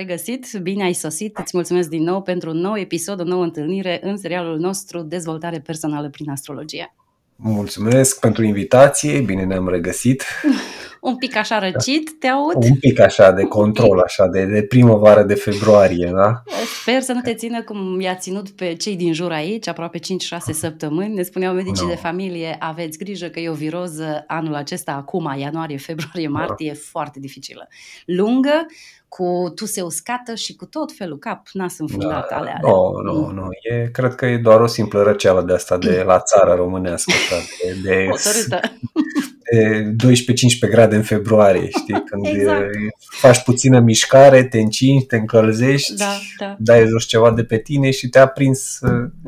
te-am regăsit, bine ai sosit, îți mulțumesc din nou pentru un nou episod, o nouă întâlnire în serialul nostru Dezvoltare personală prin astrologie. Mulțumesc pentru invitație, bine ne-am regăsit. un pic așa răcit, te aud? Un pic așa de control, așa de, de primăvară de februarie, da? Sper să nu te țină cum i-a ținut pe cei din jur aici, aproape 5-6 săptămâni. Ne spuneau medicii no. de familie, aveți grijă că e o viroză anul acesta, acum, ianuarie, februarie, martie, no. foarte dificilă. Lungă, cu tuse uscată și cu tot felul, cap, nas înfundat da, ale alea. Nu, nu, nu. E, cred că e doar o simplă răceală de asta de la țara românească. Așa, de, de, de 12-15 grade în februarie, știi? Când exact. faci puțină mișcare, te încingi, te încălzești, da, da. dai jos ceva de pe tine și te-a prins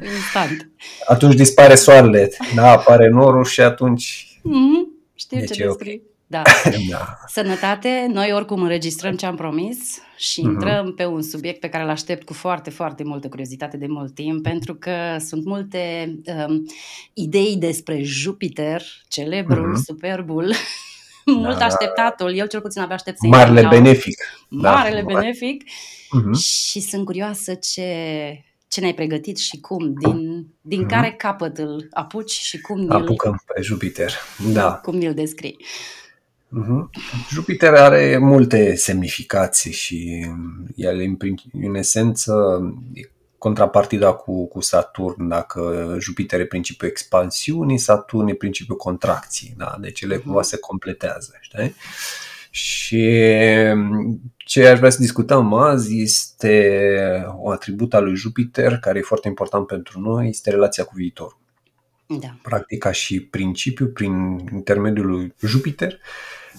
instant. Atunci dispare soarele, da, apare norul și atunci... Mm-hmm. Știu deci ce descrii. Da. da. Sănătate, noi oricum înregistrăm ce am promis și uh-huh. intrăm pe un subiect pe care îl aștept cu foarte, foarte multă curiozitate de mult timp, pentru că sunt multe um, idei despre Jupiter, celebrul, uh-huh. superbul, mult da, așteptatul, eu cel puțin abia aștept să Marele benefic. Marele da. benefic uh-huh. și sunt curioasă ce, ce ne-ai pregătit și cum, din, din uh-huh. care capăt îl apuci și cum Apucăm pe Jupiter, da. Cum îl descrii. Uh-huh. Jupiter are multe semnificații și el în, în esență e contrapartida cu, cu Saturn, dacă Jupiter e principiul expansiunii, Saturn e principiul contracției, da? deci ele cumva se completează. Știi? Și ce aș vrea să discutăm azi este o atribut al lui Jupiter care e foarte important pentru noi, este relația cu viitorul. Da. Practic ca și principiu prin intermediul lui Jupiter,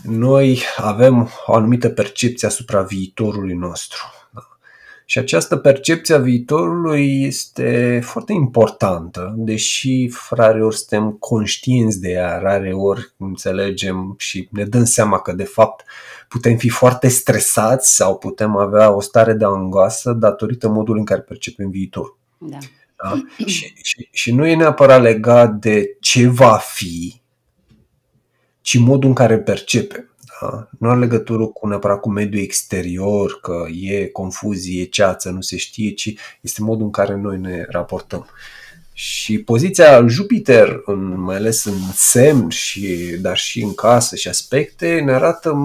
noi avem o anumită percepție asupra viitorului nostru. Da? Și această percepție a viitorului este foarte importantă, deși ori suntem conștienți de ea, rare ori înțelegem și ne dăm seama că de fapt putem fi foarte stresați sau putem avea o stare de angoasă datorită modului în care percepem viitorul. Da. Da? Și, și, și nu e neapărat legat de ce va fi, ci modul în care percepem. Da? Nu are legătură cu neapărat cu mediul exterior, că e confuzie, e ceață, nu se știe, ci este modul în care noi ne raportăm. Și poziția Jupiter, în, mai ales în semn, și, dar și în casă și aspecte, ne arată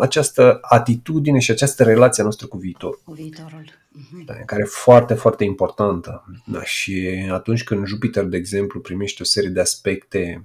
această atitudine și această relație noastră cu viitorul. Cu viitorul. Uh-huh. Da, care e foarte, foarte importantă. Da, și atunci când Jupiter, de exemplu, primește o serie de aspecte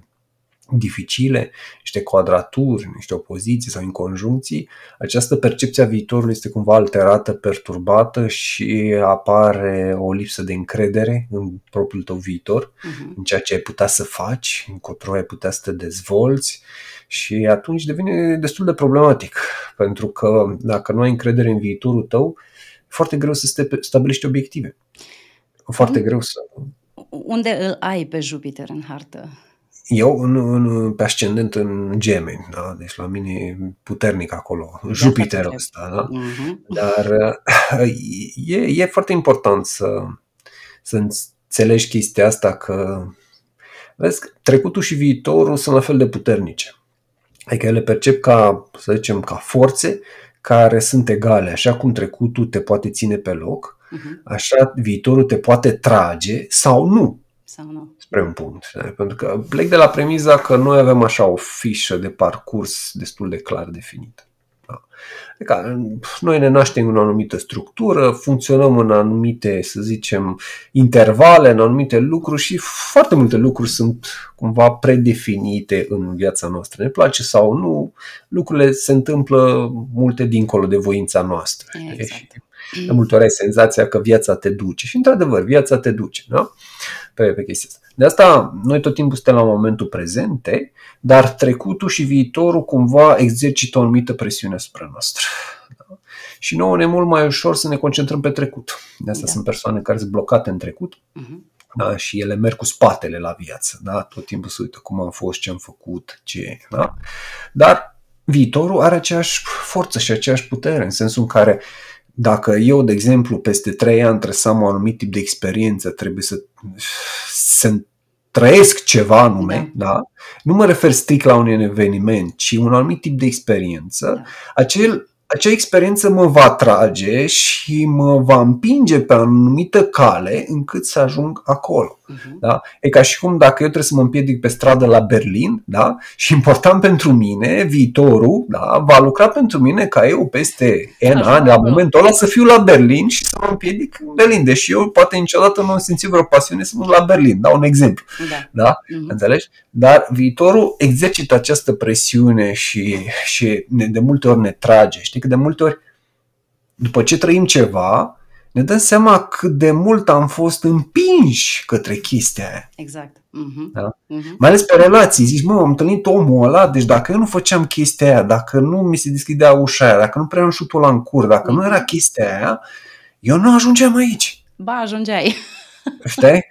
dificile, niște quadraturi, niște opoziții sau inconjuncții, această percepție a viitorului este cumva alterată, perturbată și apare o lipsă de încredere în propriul tău viitor, uh-huh. în ceea ce ai putea să faci, încotro ai putea să te dezvolți și atunci devine destul de problematic, pentru că dacă nu ai încredere în viitorul tău, e foarte greu să stabilești obiective. Foarte uh-huh. greu să... Unde îl ai pe Jupiter în hartă? Eu în, în, pe ascendent în gemeni, da? deci la mine e puternic acolo, de Jupiterul ăsta, da? uh-huh. dar e, e foarte important să, să înțelegi chestia asta că vezi, trecutul și viitorul sunt la fel de puternice. Adică ele percep ca, să zicem, ca forțe care sunt egale, așa cum trecutul te poate ține pe loc, uh-huh. așa viitorul te poate trage sau nu. Sau nu spre un punct. Da? Pentru că plec de la premiza că noi avem așa o fișă de parcurs destul de clar definită. Da? Adică noi ne naștem în o anumită structură, funcționăm în anumite, să zicem, intervale, în anumite lucruri și foarte multe lucruri sunt cumva predefinite în viața noastră. Ne place sau nu, lucrurile se întâmplă multe dincolo de voința noastră. Exact. De multe ori ai senzația că viața te duce. Și într-adevăr, viața te duce. Da? Pe, pe chestia asta. De asta noi tot timpul suntem la momentul prezente, dar trecutul și viitorul cumva exercită o anumită presiune asupra noastră. Da? Și nouă ne e mult mai ușor să ne concentrăm pe trecut. De asta da. sunt persoane care sunt blocate în trecut uh-huh. da? și ele merg cu spatele la viață. Da? Tot timpul se uită cum am fost, ce am făcut, ce... Da? Dar viitorul are aceeași forță și aceeași putere, în sensul în care dacă eu, de exemplu, peste trei ani trebuie să am un anumit tip de experiență, trebuie să, să trăiesc ceva anume, da. da? nu mă refer strict la un eveniment, ci un anumit tip de experiență, da. acel acea experiență mă va trage și mă va împinge pe o anumită cale încât să ajung acolo. Uh-huh. Da? E ca și cum dacă eu trebuie să mă împiedic pe stradă la Berlin da? și important pentru mine, viitorul da? va lucra pentru mine ca eu peste N ani, la momentul ăla, să fiu la Berlin și să mă împiedic în Berlin. Deși eu poate niciodată nu am simțit vreo pasiune să mă la Berlin. Da, un exemplu. Da. da? Uh-huh. Înțelegi? Dar viitorul exercită această presiune și, și de multe ori ne trage. Știi că de multe ori, după ce trăim ceva, ne dăm seama cât de mult am fost împinși către chestia aia. Exact. Uh-huh. Da? Uh-huh. Mai ales pe relații. Zici, mă, am întâlnit omul ăla, deci dacă eu nu făceam chestia aia, dacă nu mi se deschidea ușa aia, dacă nu prea șutul la în cur, dacă uh-huh. nu era chestia aia, eu nu ajungeam aici. Ba, ajungeai. Știi?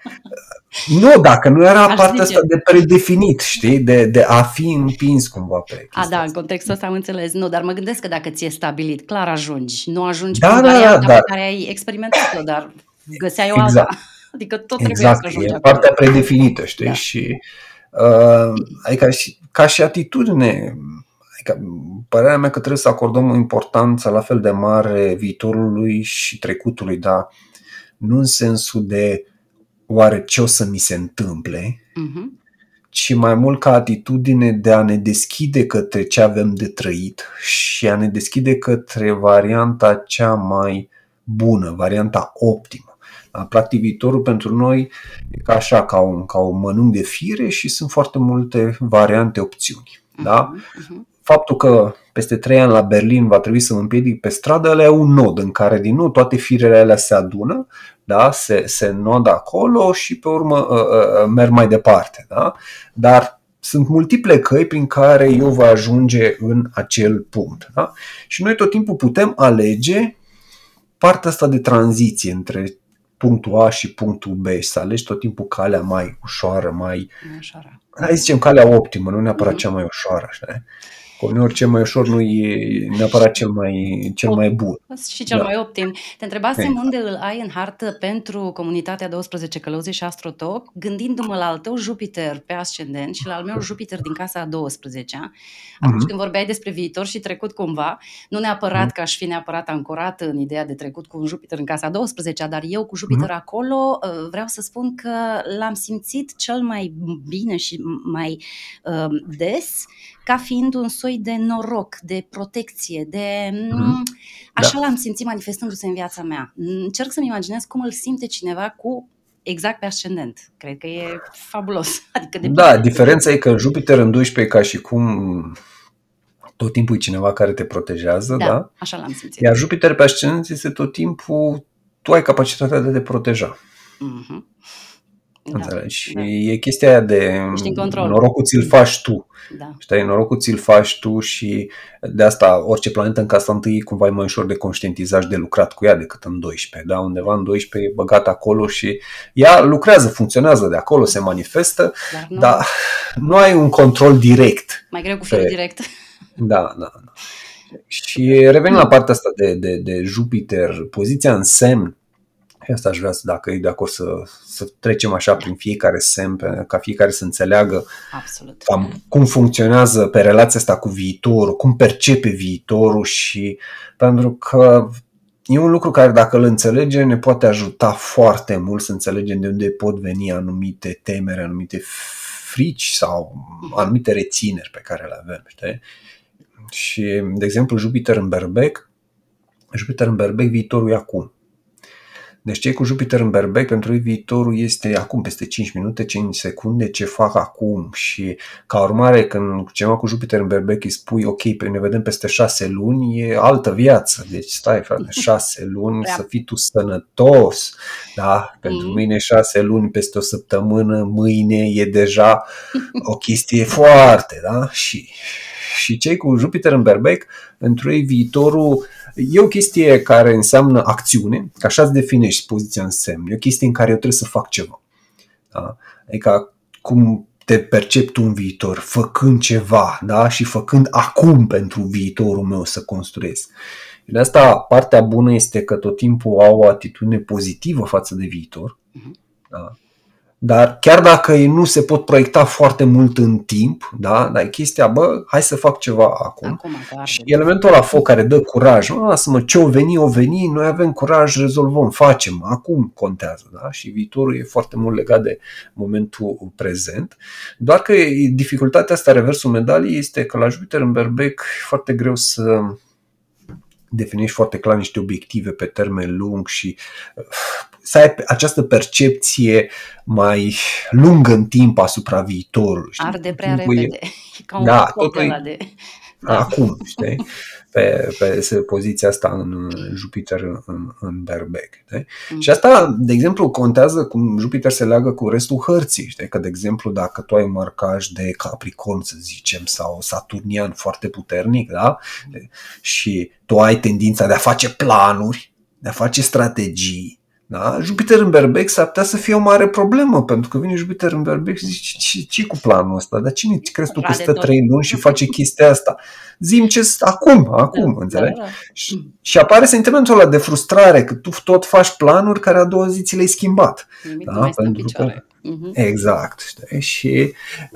Nu, dacă nu era Aș partea zice. asta de predefinit, știi? De, de a fi împins cumva pe A, da, în contextul ăsta am înțeles. Nu, dar mă gândesc că dacă ți-e stabilit, clar ajungi. Nu ajungi da, pe da, da, da, pe care ai experimentat-o, dar găseai o exact. alta. Adică tot exact. trebuie să ajungi e partea predefinită, știi? Da. Și uh, adică și, ca și atitudine, adică părerea mea că trebuie să acordăm o importanță la fel de mare viitorului și trecutului, dar nu în sensul de oare ce o să mi se întâmple, uh-huh. ci mai mult ca atitudine de a ne deschide către ce avem de trăit și a ne deschide către varianta cea mai bună, varianta optimă. Practic viitorul pentru noi e ca așa, ca un, ca un mănânc de fire și sunt foarte multe variante, opțiuni. Uh-huh, da? uh-huh faptul că peste trei ani la Berlin va trebui să mă împiedic pe stradă, ăla e un nod în care din nou toate firele alea se adună, da? se, se nodă acolo și pe urmă uh, uh, merg mai departe. Da? Dar sunt multiple căi prin care eu voi ajunge în acel punct. Da? Și noi tot timpul putem alege partea asta de tranziție între punctul A și punctul B și să alegi tot timpul calea mai ușoară, mai... Ușoară. Hai zicem calea optimă, nu neapărat mm-hmm. cea mai ușoară. Știi? Uneori cel mai ușor nu e neapărat cel mai, cel mai bun. Și cel da. mai optim. Te întrebasem unde îl ai în hartă pentru comunitatea 12 călăuzi și astrotop, gândindu-mă la al tău Jupiter pe ascendent și la al meu Jupiter din casa a 12 Atunci uh-huh. când vorbeai despre viitor și trecut cumva, nu neapărat uh-huh. că aș fi neapărat ancorat în ideea de trecut cu un Jupiter în casa a 12 dar eu cu Jupiter uh-huh. acolo uh, vreau să spun că l-am simțit cel mai bine și mai uh, des ca fiind un soi de noroc, de protecție, de... Mm, așa da. l-am simțit manifestându-se în viața mea. Încerc să-mi imaginez cum îl simte cineva cu exact pe ascendent. Cred că e fabulos. Adică de da, diferența e că Jupiter în 12 ca și cum tot timpul e cineva care te protejează, da? da? așa l-am simțit. Iar Jupiter pe ascendent este tot timpul tu ai capacitatea de a te proteja. Mm-hmm. Da, Înțelegi? Da. E chestia aia de norocul ți-l faci tu. Da. Știi, norocul ți-l faci tu și de asta orice planetă în casa întâi cumva e mai ușor de conștientizat și de lucrat cu ea decât în 12. Da? Undeva în 12 e băgat acolo și ea lucrează, funcționează de acolo, se manifestă, dar nu, dar nu ai un control direct. Mai greu cu firul direct. Da, da, da. Și revenim la partea asta de, de, de Jupiter, poziția în semn și asta aș vrea să, dacă e de acord, să, să trecem așa prin fiecare semn, ca fiecare să înțeleagă Absolut. Cam cum funcționează pe relația asta cu viitorul, cum percepe viitorul și pentru că e un lucru care dacă îl înțelegem ne poate ajuta foarte mult să înțelegem de unde pot veni anumite temeri, anumite frici sau anumite rețineri pe care le avem. Știi? Și, de exemplu, Jupiter în berbec, Jupiter în berbec, viitorul e acum. Deci cei cu Jupiter în berbec, pentru ei viitorul este acum, peste 5 minute, 5 secunde, ce fac acum și ca urmare când ceva cu Jupiter în berbec îi spui ok, ne vedem peste 6 luni, e altă viață. Deci stai frate, 6 luni să fii tu sănătos, da? Pentru mm. mine 6 luni peste o săptămână, mâine e deja o chestie foarte, da? Și și cei cu Jupiter în berbec, pentru ei viitorul e o chestie care înseamnă acțiune, că așa îți definești poziția în semn. E o chestie în care eu trebuie să fac ceva. Da? Adică cum te percepi tu în viitor, făcând ceva da? și făcând acum pentru viitorul meu să construiesc. De asta partea bună este că tot timpul au o atitudine pozitivă față de viitor. Uh-huh. Da? Dar chiar dacă ei nu se pot proiecta foarte mult în timp, da, dar e chestia, bă, hai să fac ceva acum. acum și elementul la foc care dă curaj, nu lasă-mă, ce o veni, o veni, noi avem curaj, rezolvăm, facem, acum contează, da? Și viitorul e foarte mult legat de momentul prezent. Doar că dificultatea asta, reversul medaliei, este că la Jupiter în berbec e foarte greu să definești foarte clar niște obiective pe termen lung și să ai această percepție mai lungă în timp asupra viitorului. Știi? Arde prea repede, e... ca un da, totul de... Acum, știi? Pe, pe poziția asta în Jupiter în, în berbec. Mm. Și asta, de exemplu, contează cum Jupiter se leagă cu restul hărții. Știi? Că, de exemplu, dacă tu ai marcaj de Capricorn, să zicem, sau Saturnian foarte puternic, da? Și tu ai tendința de a face planuri, de a face strategii, da? Jupiter în berbec s-ar putea să fie o mare problemă, pentru că vine Jupiter în berbec și zice, ce, ce cu planul ăsta? Dar cine crezi tu că stă trei luni și face chestia asta? Zim ce acum, acum, da, înțelegi? Da, da. Și, și apare sentimentul ăla de frustrare, că tu tot faci planuri care a doua zi ți le-ai schimbat. da? pentru că, uh-huh. Exact. Știi? Și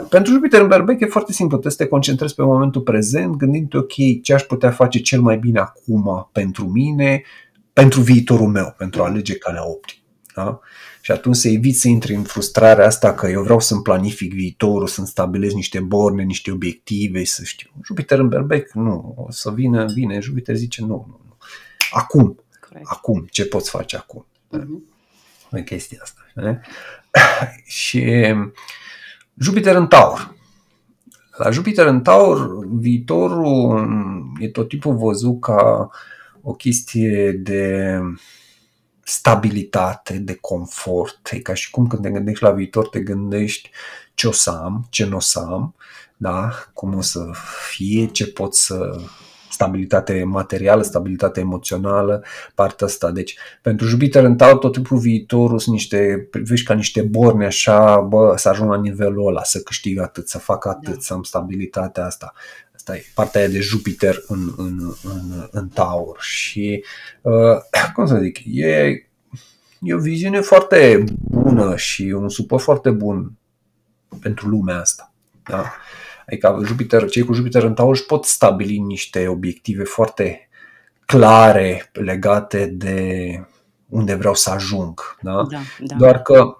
pentru Jupiter în berbec e foarte simplu. Trebuie să te concentrezi pe momentul prezent, gândindu-te, ok, ce aș putea face cel mai bine acum pentru mine, pentru viitorul meu, pentru a alege calea optimă. Da? Și atunci să evit să intri în frustrarea asta că eu vreau să-mi planific viitorul, să-mi stabilesc niște borne, niște obiective, să știu. Jupiter în berbec, nu. O să vină, vine, Jupiter zice nu, nu, nu. Acum, Correct. acum, ce poți face acum? Uh-huh. E chestia asta. Ne? și Jupiter în Taur. La Jupiter în Taur, viitorul e tot timpul văzut ca uh, o chestie de stabilitate, de confort. E ca și cum când te gândești la viitor, te gândești ce o să am, ce nu o să am, da? cum o să fie, ce pot să stabilitate materială, stabilitate emoțională, partea asta. Deci, pentru Jupiter în Taur, tot timpul viitorul sunt niște, privești ca niște borne așa, bă, să ajung la nivelul ăla, să câștig atât, să fac atât, da. să am stabilitatea asta. Asta e partea aia de Jupiter în, în, în, în Taur și, uh, cum să zic, e, e o viziune foarte bună și un suport foarte bun pentru lumea asta. Da? Adică Jupiter, cei cu Jupiter în Taur își pot stabili niște obiective foarte clare legate de unde vreau să ajung. Da? Da, da. Doar că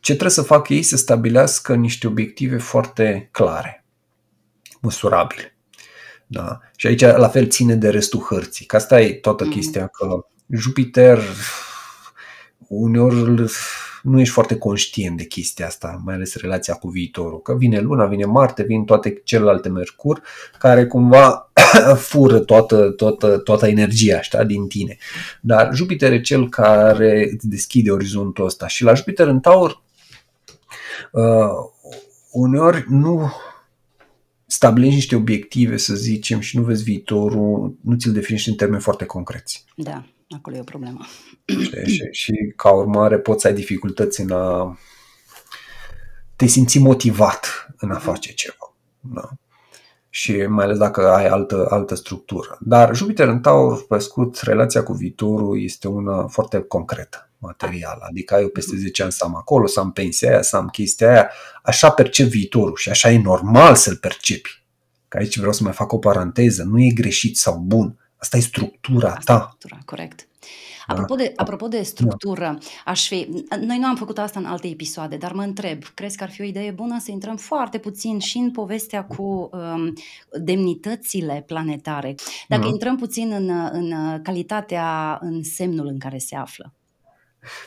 ce trebuie să facă ei să stabilească niște obiective foarte clare măsurabil. Da? Și aici la fel ține de restul hărții, că asta e toată mm. chestia, că Jupiter uneori nu ești foarte conștient de chestia asta, mai ales relația cu viitorul. Că vine Luna, vine Marte, vin toate celelalte Mercur, care cumva fură toată, toată, toată energia asta din tine. Dar Jupiter e cel care îți deschide orizontul ăsta. Și la Jupiter în Taur, uh, uneori nu stabilești niște obiective, să zicem, și nu vezi viitorul, nu ți-l definești în termeni foarte concreți. Da, acolo e o problemă. Și, și, și ca urmare poți să ai dificultăți în a te simți motivat în a face ceva. Da? Și mai ales dacă ai altă, altă structură. Dar Jupiter în Taur, pe scurt, relația cu viitorul este una foarte concretă material. Adică eu peste 10 ani să am acolo, să am pensia aia, să am chestia aia. Așa percep viitorul și așa e normal să-l percepi. Că aici vreau să mai fac o paranteză. Nu e greșit sau bun. Asta e structura Asta ta. Structura, corect. Da. Apropo de, apropo de structură, aș fi, noi nu am făcut asta în alte episoade, dar mă întreb, crezi că ar fi o idee bună să intrăm foarte puțin și în povestea cu um, demnitățile planetare? Dacă da. intrăm puțin în, în calitatea, în semnul în care se află.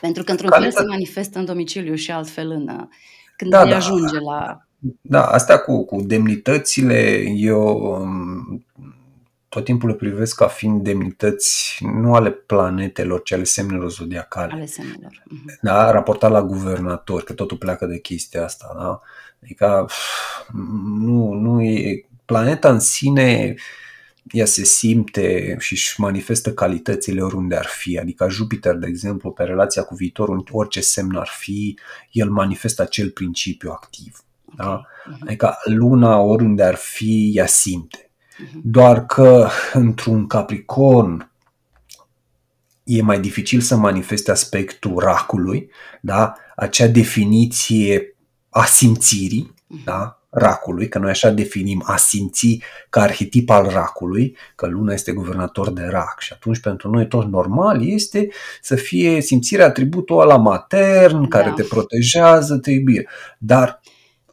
Pentru că într-un fel se manifestă în domiciliu și altfel în, când da, da. ajunge la... Da, astea cu, cu demnitățile, eu um, tot timpul le privesc ca fiind demnități nu ale planetelor, ci ale semnelor zodiacale. Ale semnelor. Mhm. Da, raportat la guvernator, că totul pleacă de chestia asta. Da? Adică nu, nu e, planeta în sine ea se simte și își manifestă calitățile oriunde ar fi. Adică Jupiter, de exemplu, pe relația cu viitorul, orice semn ar fi, el manifestă acel principiu activ. Da? Mhm. Adică luna, oriunde ar fi, ea simte. Mhm. Doar că într-un Capricorn e mai dificil să manifeste aspectul racului, da? acea definiție a simțirii, mhm. da? Racului, că noi așa definim a simți ca arhetip al racului, că luna este guvernator de rac și atunci pentru noi tot normal este să fie simțirea atributul ăla matern, da. care te protejează, te iubire. Dar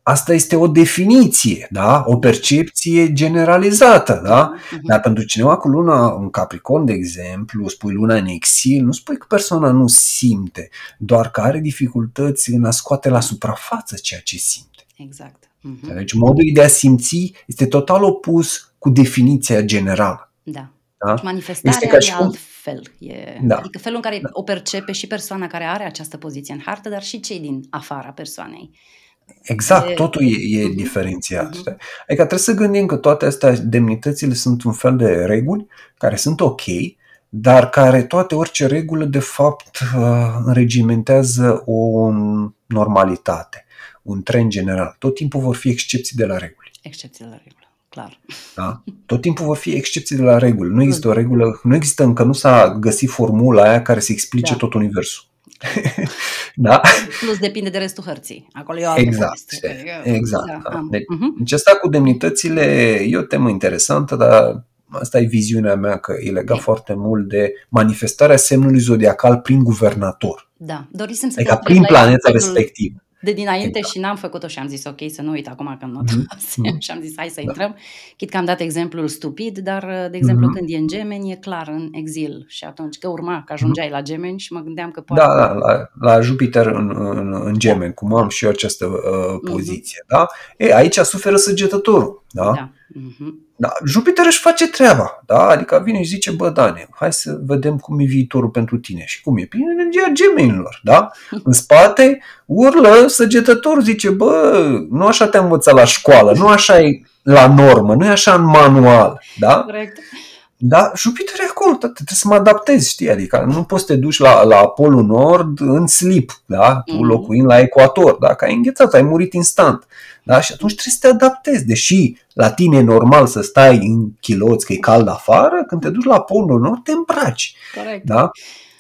asta este o definiție, da? o percepție generalizată. Da? Uh-huh. Dar pentru cineva cu luna în Capricorn, de exemplu, spui luna în exil, nu spui că persoana nu simte, doar că are dificultăți în a scoate la suprafață ceea ce simte. Exact. Uh-huh. Deci modul de a simți este total opus cu definiția generală. Da. da? Deci manifestarea este ca și cum... altfel. E... Da. Adică felul în care da. o percepe și persoana care are această poziție în hartă, dar și cei din afara persoanei. Exact, e... totul e, e uh-huh. diferențiat. Uh-huh. Adică trebuie să gândim că toate astea, demnitățile sunt un fel de reguli care sunt ok, dar care toate, orice regulă, de fapt, uh, înregimentează o normalitate un trend general. Tot timpul vor fi excepții de la reguli. Excepții de la regulă, clar. Da? Tot timpul vor fi excepții de la reguli. Nu există o regulă, nu există încă, nu s-a găsit formula aia care să explice da. tot universul. da? Plus depinde de restul hărții. Acolo e o exact, exact. Da. Da. Deci, uh-huh. deci asta cu demnitățile e o temă interesantă, dar asta e viziunea mea că e legat e. foarte mult de manifestarea semnului zodiacal prin guvernator. Da, dorisem să adică prin planeta respectivă de dinainte exact. și n-am făcut-o și am zis ok să nu uit acum că nu mm-hmm. și am zis hai să da. intrăm. Chit că am dat exemplul stupid, dar de exemplu mm-hmm. când e în Gemeni e clar în exil și atunci că urma că ajungeai mm-hmm. la Gemeni și mă gândeam că poate... Da, da la, la Jupiter în, în, în Gemeni, cum am și eu această uh, mhm. poziție, mm-hmm. da? E, aici suferă săgetătorul, da? Da. Mm-hmm. Da, Jupiter își face treaba, da? Adică vine și zice, bă, Dane, hai să vedem cum e viitorul pentru tine și cum e prin energia gemenilor, da? În spate urlă săgetător, zice, bă, nu așa te-am învățat la școală, nu așa e la normă, nu e așa în manual, da? Corect. Da, Jupiter e acolo, trebuie să mă adaptezi, știi, adică nu poți să te duci la, la Polul Nord în slip, da, tu mm-hmm. locuind la ecuator, da, că ai înghețat, ai murit instant, da, și atunci trebuie să te adaptezi, deși la tine e normal să stai în chiloți, că e cald afară, când te duci la Polul Nord te îmbraci, Corect. da,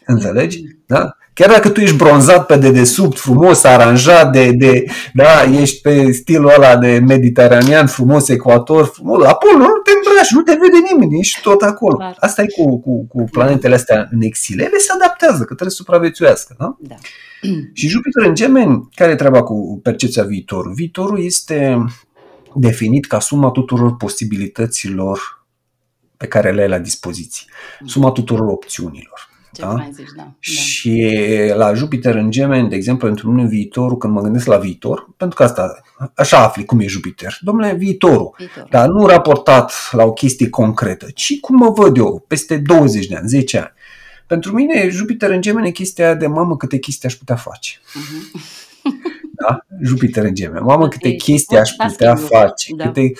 înțelegi, mm-hmm. da, Chiar dacă tu ești bronzat pe dedesubt, frumos, aranjat, de, de, da, ești pe stilul ăla de mediteranean, frumos, ecuator, frumos, la polul nu te îmbraci, nu te vede nimeni, ești tot acolo. Clar. Asta e cu, cu, cu planetele astea în exil. Ele se adaptează, că trebuie să supraviețuiască. Da? da. Și Jupiter în gemeni, care e treaba cu percepția viitorului? Viitorul este definit ca suma tuturor posibilităților pe care le ai la dispoziție, suma tuturor opțiunilor. Ce da? mai zici, da. Și la Jupiter în Gemeni, de exemplu, pentru mine viitorul, când mă gândesc la viitor, pentru că asta, așa afli cum e Jupiter, domnule, viitorul, viitor. dar nu raportat la o chestie concretă, ci cum mă văd eu peste 20 de ani, 10 ani. Pentru mine, Jupiter în Gemeni e chestia de mamă câte chestii aș putea face. Uh-huh. Da? Jupiter în Gemeni. Mamă câte chestii aș putea face, da. câte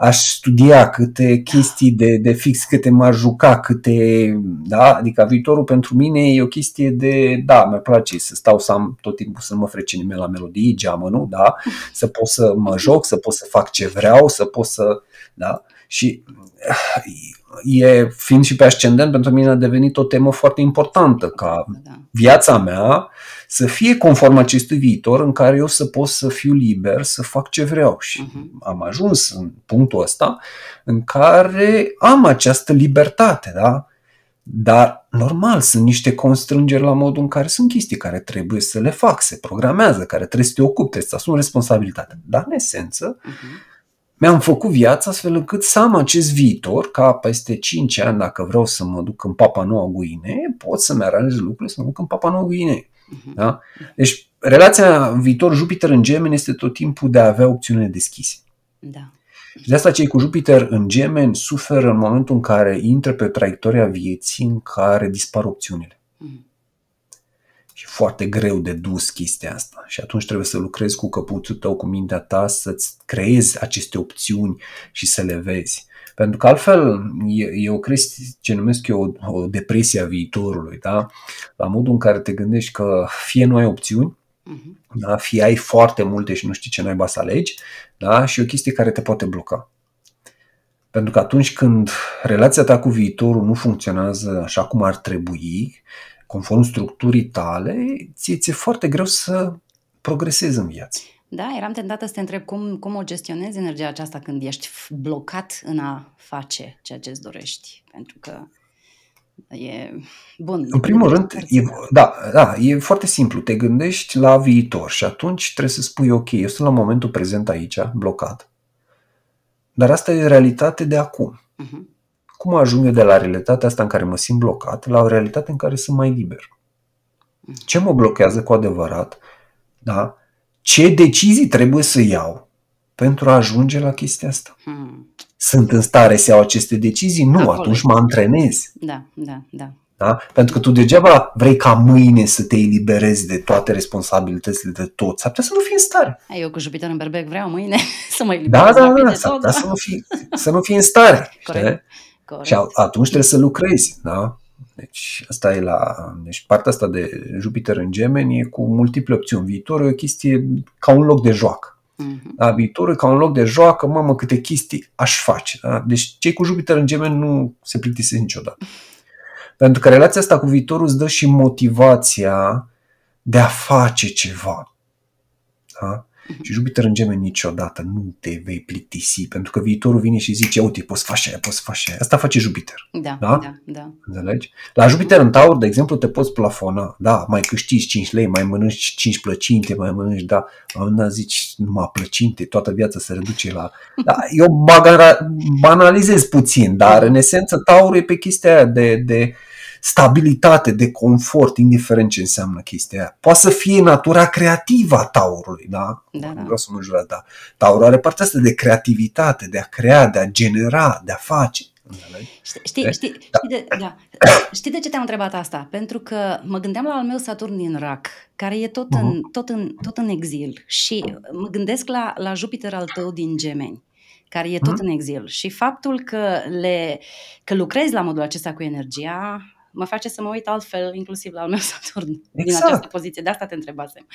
aș studia, câte chestii de, de fix, câte m-aș juca, câte, da, adică viitorul pentru mine e o chestie de, da, mi place să stau să am tot timpul să nu mă frece nimeni la melodii, geamă, nu, da, să pot să mă joc, să pot să fac ce vreau, să pot să, da, și e, fiind și pe ascendent, pentru mine a devenit o temă foarte importantă, ca da. viața mea să fie conform acestui viitor în care eu să pot să fiu liber, să fac ce vreau. Și uh-huh. am ajuns în punctul ăsta în care am această libertate, da? Dar, normal, sunt niște constrângeri la modul în care sunt chestii care trebuie să le fac, se programează, care trebuie să te ocupi, trebuie să asumi responsabilitatea. Dar, în esență, uh-huh mi-am făcut viața astfel încât să am acest viitor, ca peste 5 ani, dacă vreau să mă duc în Papa Noua Guinee, pot să-mi aranjez lucrurile să mă duc în Papa Noua Guinee. Uh-huh. Da? Deci, relația viitor Jupiter în Gemeni este tot timpul de a avea opțiune deschise. Da. Și de asta cei cu Jupiter în Gemeni suferă în momentul în care intră pe traiectoria vieții în care dispar opțiunile. Uh-huh și foarte greu de dus chestia asta. Și atunci trebuie să lucrezi cu căpuțul tău, cu mintea ta, să-ți creezi aceste opțiuni și să le vezi. Pentru că altfel e, o chestie ce numesc eu o, o depresie a viitorului, da? La modul în care te gândești că fie nu ai opțiuni, uh-huh. da? fie ai foarte multe și nu știi ce naiba să alegi, da? și e o chestie care te poate bloca. Pentru că atunci când relația ta cu viitorul nu funcționează așa cum ar trebui, conform structurii tale, ție ți-e foarte greu să progresezi în viață. Da, eram tentată să te întreb cum, cum o gestionezi energia aceasta când ești blocat în a face ceea ce îți dorești. Pentru că e bun. În primul rând, e, da, da, e foarte simplu. Te gândești la viitor și atunci trebuie să spui, ok, eu sunt la momentul prezent aici, blocat. Dar asta e realitate de acum. Uh-huh. Cum ajung eu de la realitatea asta în care mă simt blocat la o realitate în care sunt mai liber? Uh-huh. Ce mă blochează cu adevărat? Da? Ce decizii trebuie să iau pentru a ajunge la chestia asta? Hmm. Sunt în stare să iau aceste decizii? Nu, Acolo. atunci mă antrenez. Da, da, da. Da? Pentru că tu degeaba vrei ca mâine să te eliberezi de toate responsabilitățile de tot. S-ar putea să nu fii în stare. Eu cu Jupiter în berbec vreau mâine să mă eliberez da, da, da, s-ar putea să nu fii, să nu fii în stare. Corect. Corect. Și atunci trebuie să lucrezi. Da? Deci asta e la. Deci partea asta de Jupiter în Gemeni e cu multiple opțiuni. Viitorul e o chestie ca un loc de joacă. Uh-huh. Da, viitorul e ca un loc de joacă, mamă, câte chestii aș face. Da? Deci cei cu Jupiter în Gemeni nu se plictisesc niciodată. Pentru că relația asta cu viitorul îți dă și motivația de a face ceva. Da? Mhm. Și Jupiter în gemeni niciodată nu te vei plictisi, pentru că viitorul vine și zice, uite, poți face aia, poți face aia. Asta face Jupiter. Da, da, da. da. Înțelegi? La Jupiter în Taur, de exemplu, te poți plafona. Da, mai câștigi 5 lei, mai mănânci 5 plăcinte, mai mănânci, da. La un dat zici, numai plăcinte, toată viața se reduce la... Da, eu banalizez puțin, dar în esență Taur e pe chestia aia de, de stabilitate, de confort, indiferent ce înseamnă chestia aia. Poate să fie natura creativă a taurului, da? da, da. Vreau să mă jurați, da. Taurul are partea asta de creativitate, de a crea, de a genera, de a face. Știi, știi, știi, da. știi, de, da. știi de ce te-am întrebat asta? Pentru că mă gândeam la al meu Saturn din Rac, care e tot, uh-huh. în, tot, în, tot în exil și mă gândesc la, la Jupiter al tău din Gemeni care e tot uh-huh. în exil. Și faptul că, le, că lucrezi la modul acesta cu energia mă face să mă uit altfel, inclusiv la al meu Saturn, exact. din această poziție. De asta te întrebasem.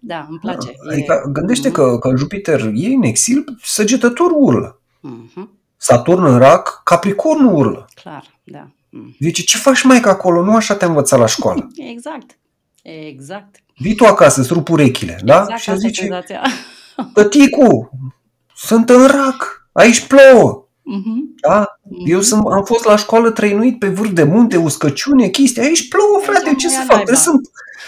Da, îmi place. Da. Adică e... gândește uh-huh. că, că Jupiter e în exil, săgetător urlă. Uh-huh. Saturn în rac, Capricorn urlă. Clar, da. Uh-huh. Deci ce faci mai că acolo? Nu așa te-a învățat la școală. exact. Exact. Vii tu acasă, îți rup urechile, da? exact da? Și zice, tăticu, sunt în rac, aici plouă. Uh-huh. Da? Uh-huh. Eu sunt, am fost la școală trăinuit pe vârf de munte, uscăciune, chestii. Aici plouă, frate, ce să fac? Trebuie să,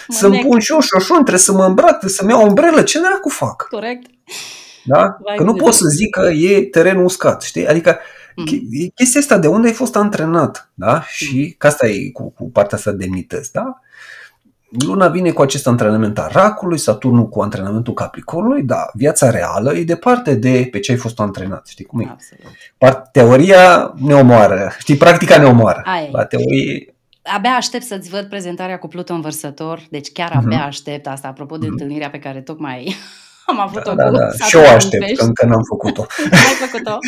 să-mi pun și eu șoșon, trebuie să mă îmbrac, trebuie să-mi iau o umbrelă. Ce dracu fac? Corect. Da? Vai că nu pot să zic că e terenul uscat, știi? Adică mm. chestia asta de unde ai fost antrenat, da? Și mm. că asta e cu, cu partea asta de demnități, da? Luna vine cu acest antrenament al racului, Saturnul cu antrenamentul Capricornului, dar viața reală e departe de pe ce ai fost antrenat. Știi cum e? Absolut. Teoria ne omoară. Știi, practica ne omoară. La teorie abia aștept să-ți văd prezentarea cu Pluton vărsător, deci chiar abia uh-huh. aștept asta, apropo de uh-huh. întâlnirea pe care tocmai am avut-o da, cu da, da. Și eu aștept, că încă n-am făcut-o. ai făcut-o.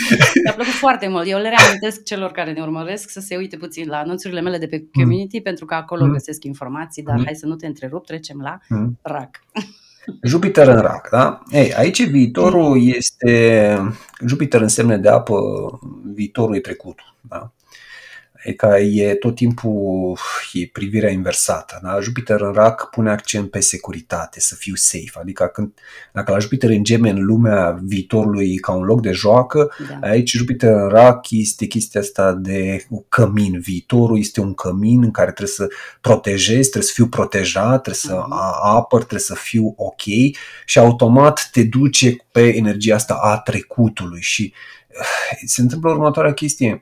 Mi-a plăcut foarte mult. Eu le reamintesc celor care ne urmăresc să se uite puțin la anunțurile mele de pe mm. community, mm. pentru că acolo mm. găsesc informații, dar mm. hai să nu te întrerup, trecem la mm. RAC. Jupiter în rac, da? Ei, aici viitorul este, Jupiter în semne de apă, viitorul e trecutul, da? E că e tot timpul e privirea inversată. Da? Jupiter în rac pune accent pe securitate, să fiu safe. Adică când, dacă la Jupiter în gemen lumea viitorului e ca un loc de joacă, da. aici Jupiter în rac este chestia asta de cămin. Viitorul este un cămin în care trebuie să protejezi, trebuie să fiu protejat, trebuie să uh-huh. apăr, trebuie să fiu ok și automat te duce pe energia asta a trecutului și se întâmplă următoarea chestie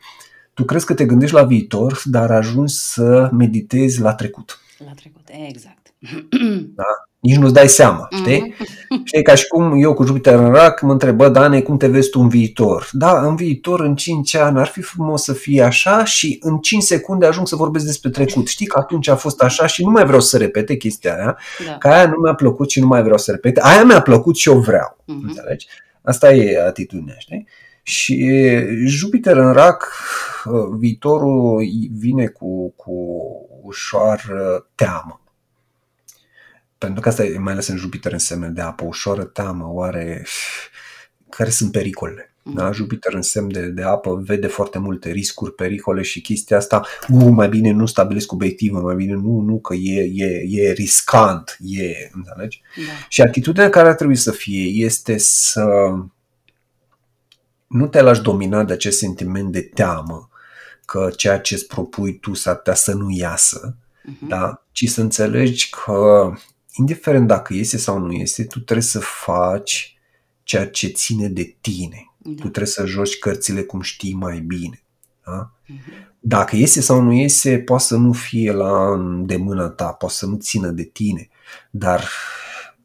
tu crezi că te gândești la viitor, dar ajungi să meditezi la trecut. La trecut, exact. Da? Nici nu-ți dai seama, mhm. știi? Mm-hmm. Știi, ca și cum eu cu Jupiter în rac mă întrebă, Dane, cum te vezi tu în viitor? Da, în viitor, în 5 ani, ar fi frumos să fie așa și în 5 secunde ajung să vorbesc despre trecut. Știi că atunci a fost așa și nu mai vreau să repete chestia aia, da. că aia nu mi-a plăcut și nu mai vreau să repete. Aia mi-a plăcut și eu vreau, mm-hmm. înțelegi? Asta e atitudinea, știi? Și Jupiter în rac, viitorul vine cu, cu ușoară teamă. Pentru că asta e mai ales în Jupiter în semne de apă, ușoară teamă, oare care sunt pericolele? Da? Jupiter în semn de, de apă vede foarte multe riscuri, pericole și chestia asta, uh, mai bine nu stabilesc obiective, mai bine nu, nu, că e, e, e riscant, e, înțelegi? Da. Și atitudinea care ar trebui să fie este să nu te lași domina de acest sentiment de teamă că ceea ce îți propui tu s-ar putea să nu iasă, uh-huh. da? ci să înțelegi că indiferent dacă iese sau nu iese, tu trebuie să faci ceea ce ține de tine. Da. Tu trebuie să joci cărțile cum știi mai bine. Da? Uh-huh. Dacă iese sau nu iese, poate să nu fie la de mâna ta, poate să nu țină de tine, dar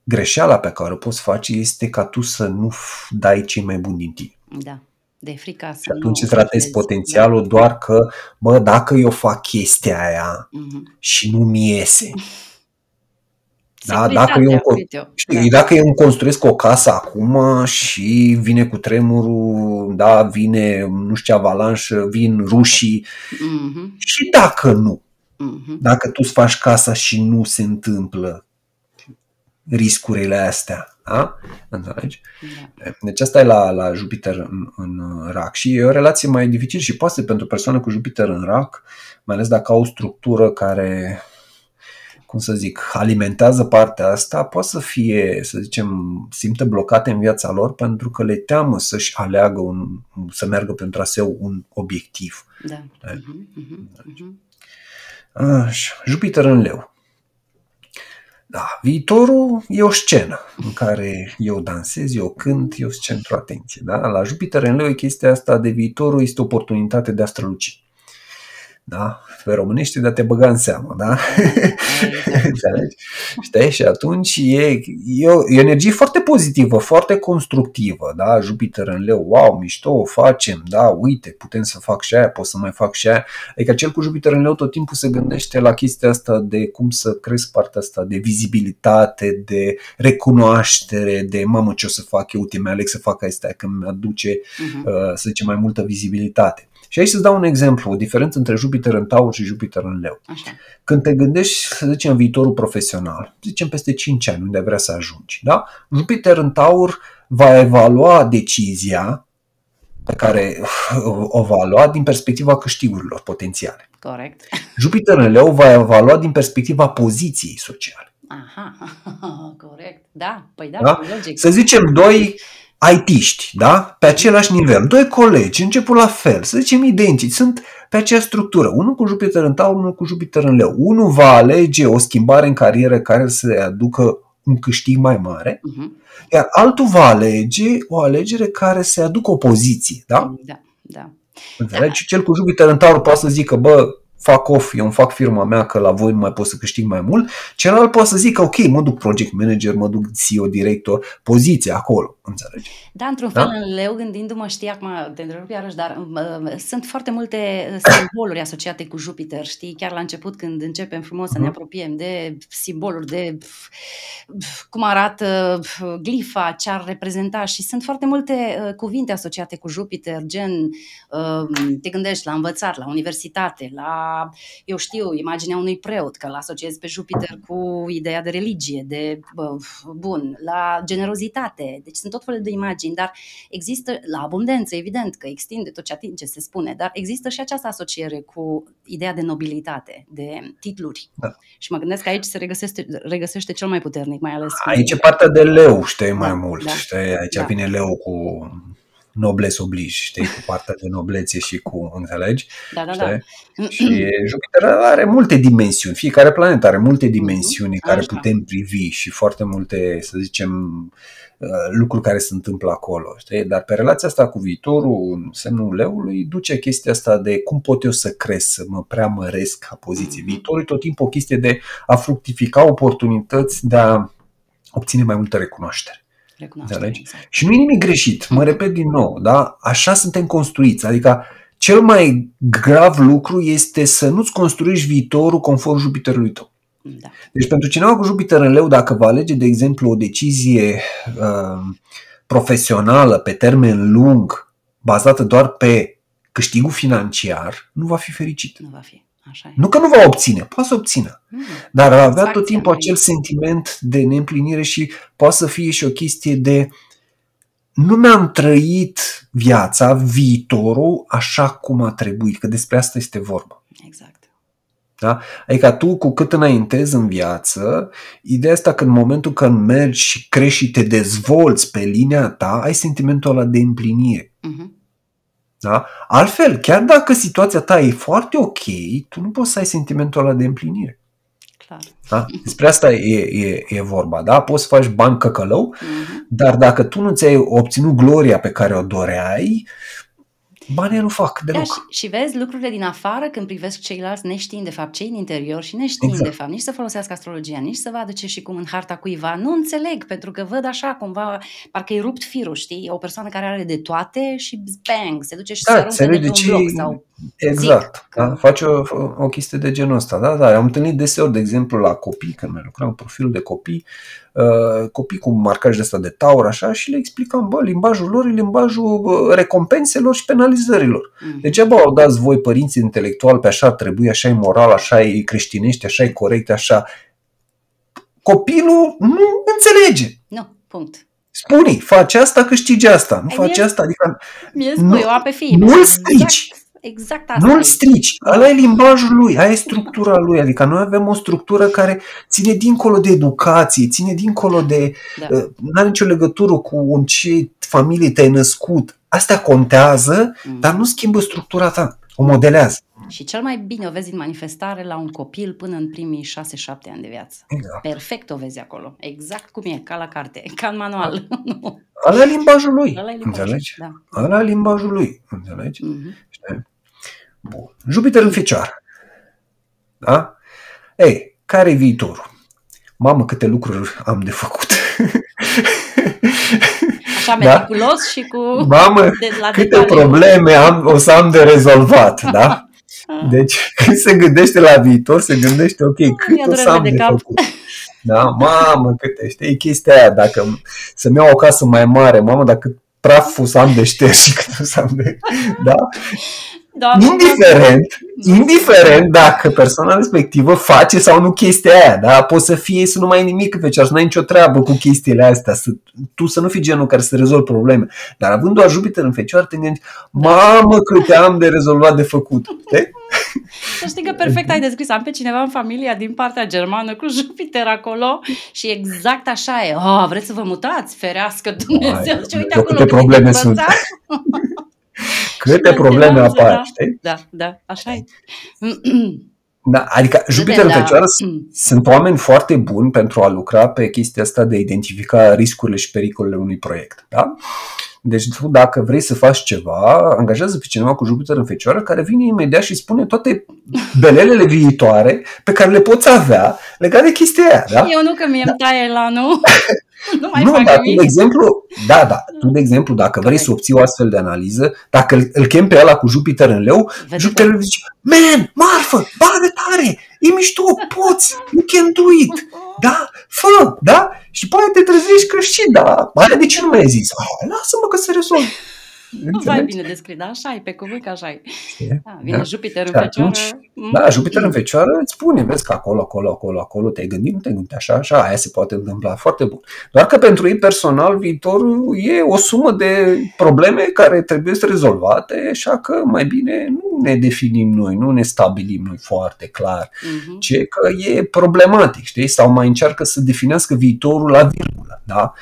greșeala pe care o poți face este ca tu să nu dai cei mai buni din tine. Da, de frica să Și atunci îți ratezi potențialul da. doar că, bă, dacă eu fac chestia aia uh-huh. și nu mi iese, da, dacă eu, știi, da. dacă eu îmi construiesc o casă acum și vine cu tremurul, da, vine, nu știu ce, avalanșă, vin rușii uh-huh. și dacă nu, uh-huh. dacă tu îți faci casa și nu se riscurile astea, da? Înțelegi? Da. Deci asta e la, la Jupiter în, în rac și e o relație mai dificilă și poate pentru persoane cu Jupiter în rac, mai ales dacă au o structură care cum să zic, alimentează partea asta, poate să fie, să zicem, simte blocate în viața lor pentru că le teamă să-și aleagă un, să meargă pe un traseu un obiectiv. Da. da. Uh-huh, uh-huh, uh-huh. Așa. Jupiter în leu. Da, viitorul e o scenă în care eu dansez, eu cânt, eu sunt centru atenție. Da? La Jupiter în leu e chestia asta de viitorul este o oportunitate de a străluci da? Pe românește, dar te băga în seamă, da? Înțelegi? Știi? Și atunci e, e, o, e o energie foarte pozitivă, foarte constructivă, da? Jupiter în leu, wow, mișto, o facem, da, uite, putem să fac și aia, pot să mai fac și aia. Adică cel cu Jupiter în leu tot timpul se gândește la chestia asta de cum să cresc partea asta de vizibilitate, de recunoaștere, de mamă ce o să fac eu, uite, mi aleg să fac asta, că mi aduce, uh-huh. uh, să zicem, mai multă vizibilitate. Și aici să dau un exemplu, o diferență între Jupiter în Taur și Jupiter în Leu. Așa. Când te gândești, să zicem, viitorul profesional, zicem peste 5 ani, unde vrea să ajungi, da? Jupiter în Taur va evalua decizia pe care o va lua din perspectiva câștigurilor potențiale. Corect. Jupiter în Leu va evalua din perspectiva poziției sociale. Aha, corect. Da, păi da, da? logic. Să zicem, doi IT-ști, da? Pe același nivel. Doi colegi, început la fel, să zicem identici, sunt pe aceeași structură. Unul cu Jupiter în taur, unul cu Jupiter în leu. Unul va alege o schimbare în carieră care să aducă un câștig mai mare, uh-huh. iar altul va alege o alegere care să aducă o poziție, da? Da, da. Înțelegi? Da. Cel cu Jupiter în taur poate să zică, bă, fac off, eu îmi fac firma mea că la voi nu mai pot să câștig mai mult, celălalt poate să zică, ok, mă duc project manager, mă duc CEO, director, poziție acolo, înțelegi? Da, într-un fel, da? în leu, gândindu-mă, știi, acum te întrerup iarăși, dar uh, sunt foarte multe simboluri asociate cu Jupiter, știi, chiar la început când începem frumos să uh-huh. ne mhm. apropiem de simboluri, de cum arată glifa, ce ar reprezenta și sunt foarte multe uh, cuvinte asociate cu Jupiter, gen uh, te gândești la învățat, la universitate, la eu știu, imaginea unui preot, că îl asociez pe Jupiter cu ideea de religie, de, bun, la generozitate, deci sunt tot felul de imagini, dar există, la abundență, evident, că extinde tot ce atinge, se spune, dar există și această asociere cu ideea de nobilitate, de titluri. Da. Și mă gândesc că aici se regăsește, regăsește cel mai puternic, mai ales. Aici e partea de leu, știi, mai da, mult, da. știi, aici da. vine leu cu nobles oblige, știi, cu partea de noblețe și cu, înțelegi? Da, da, da. Și Jupiter are multe dimensiuni, fiecare planetă are multe mhm. dimensiuni uh-huh. care Așa. putem privi și foarte multe, să zicem, uh, lucruri care se întâmplă acolo. Știi? Dar pe relația asta cu viitorul, semnul leului, duce chestia asta de cum pot eu să cresc, să mă preamăresc ca poziție. Mhm. Viitorul e tot timpul o chestie de a fructifica oportunități de a obține mai multă recunoaștere. Exact. Și nu e nimic greșit, mă repet din nou, da? așa suntem construiți. Adică cel mai grav lucru este să nu-ți construiești viitorul conform Jupiterului tău. Da. Deci pentru cineva cu Jupiter în leu, dacă va alege, de exemplu, o decizie uh, profesională pe termen lung, bazată doar pe câștigul financiar, nu va fi fericit. Nu va fi. Așa e. Nu că nu va obține, poate să obțină. Mm. Dar va avea tot timpul acel sentiment de neîmplinire și poate să fie și o chestie de nu mi-am trăit viața, viitorul, așa cum a trebuit, că despre asta este vorba. Exact. Da? Adică tu cu cât înaintezi în viață, ideea asta că în momentul când mergi și crești și te dezvolți pe linia ta, ai sentimentul ăla de împlinire. Uh-huh. Da? Altfel, chiar dacă situația ta e foarte ok, tu nu poți să ai sentimentul ăla de împlinire. Clar. Da? Despre asta e, e, e vorba. Da? Poți să faci bani căcălău, uh-huh. dar dacă tu nu ți-ai obținut gloria pe care o doreai, banii nu fac deloc. Da, și, și vezi lucrurile din afară când privesc ceilalți neștiind de fapt cei din interior și neștiind exact. de fapt nici să folosească astrologia, nici să vadă ce și cum în harta cuiva. Nu înțeleg pentru că văd așa cumva, parcă e rupt firul, știi? O persoană care are de toate și bang, se duce și da, se aruncă de, de un bloc sau Exact. Zic, da? Face o, o chestie de genul ăsta. Da, da. Am întâlnit deseori, de exemplu, la copii, când mai lucram profilul de copii, uh, copii cu marcaj de ăsta de taur, așa, și le explicam, bă, limbajul lor e limbajul uh, recompenselor și penalizărilor. Mm. Degeaba au dați voi părinții intelectual pe așa trebuie, așa e moral, așa e creștinește, așa e corect, așa. Copilul nu înțelege. Nu, punct. Spune, face asta, câștigi asta. Nu face asta, adică... Mie spui, nu, eu am pe fii. Nu-l strici. Exact. Exact asta. Nu-l strici. Ăla e limbajul lui, aia e structura lui. Adică noi avem o structură care ține dincolo de educație, ține dincolo de... Da. Uh, nu are nicio legătură cu în ce familie te-ai născut. Astea contează, mm. dar nu schimbă structura ta. O modelează. Și cel mai bine o vezi în manifestare la un copil până în primii 6-7 ani de viață. Exact. Perfect o vezi acolo. Exact cum e, ca la carte, ca în manual. Ăla e limbajul lui. Ăla e limbajul, înțelegi? Da. Ăla e limbajul lui. Înțelegi? Mm-hmm. Bun. Jupiter în ficioară. Da? Ei, care e viitorul? Mamă, câte lucruri am de făcut. Așa da? meticulos și cu... Mamă, de la câte detaliu. probleme am, o să am de rezolvat, da? Deci, când se gândește la viitor, se gândește, ok, cât o să am de, de făcut. Da? Mamă, câte, știi, chestia aia, dacă să-mi iau o casă mai mare, mamă, dacă praf o să am de șters și cât o să am de... Da? Doamne, indiferent, indiferent dacă persoana respectivă face sau nu chestia aia, da? Poți să fie să nu mai ai nimic pe ceas, să nu ai nicio treabă cu chestiile astea, să, tu să nu fii genul care să rezolvi probleme. Dar având doar Jupiter în fecioară, te gândești, mamă câte am de rezolvat de făcut. De? Să știi că perfect ai descris. Am pe cineva în familia din partea germană cu Jupiter acolo și exact așa e. Oh, vreți să vă mutați? Ferească Dumnezeu. Ai, și uite acolo probleme sunt. Câte probleme apar, da, știi? Da, da, așa e. Da, adică Jupiter în Fecioară mm. sunt oameni foarte buni pentru a lucra pe chestia asta de a identifica riscurile și pericolele unui proiect. Da? Deci tu dacă vrei să faci ceva, angajează pe cineva cu Jupiter în Fecioară care vine imediat și spune toate belelele viitoare pe care le poți avea legate de chestia aia. Da? Eu nu că mie îmi da. taie la nu. nu mai nu, fac dar tu, de exemplu, da, da, tu, de exemplu, dacă vrei să obții o astfel de analiză, dacă îl, îl chem pe ăla cu Jupiter în leu, Vezi Jupiter îl zice, man, marfă, bă, tare, e mișto, poți, you can do it, da, fă, da, și pe aia te trezești că și, da, aia de ce nu mai ai zis? Ah, lasă-mă că se rezolvă. Nu mai bine descris, da? Așa e, pe cuvânt că așa e. Da, vine da. Jupiter în fecioară. Mm. Da, Jupiter în fecioară îți spune, vezi că acolo, acolo, acolo, acolo te-ai gândit, nu te gândi așa, așa, aia se poate întâmpla foarte bun. Doar că pentru ei personal viitorul e o sumă de probleme care trebuie să rezolvate, așa că mai bine nu ne definim noi, nu ne stabilim noi foarte clar uh-huh. ce că e problematic, știi? Sau mai încearcă să definească viitorul la virgulă, da?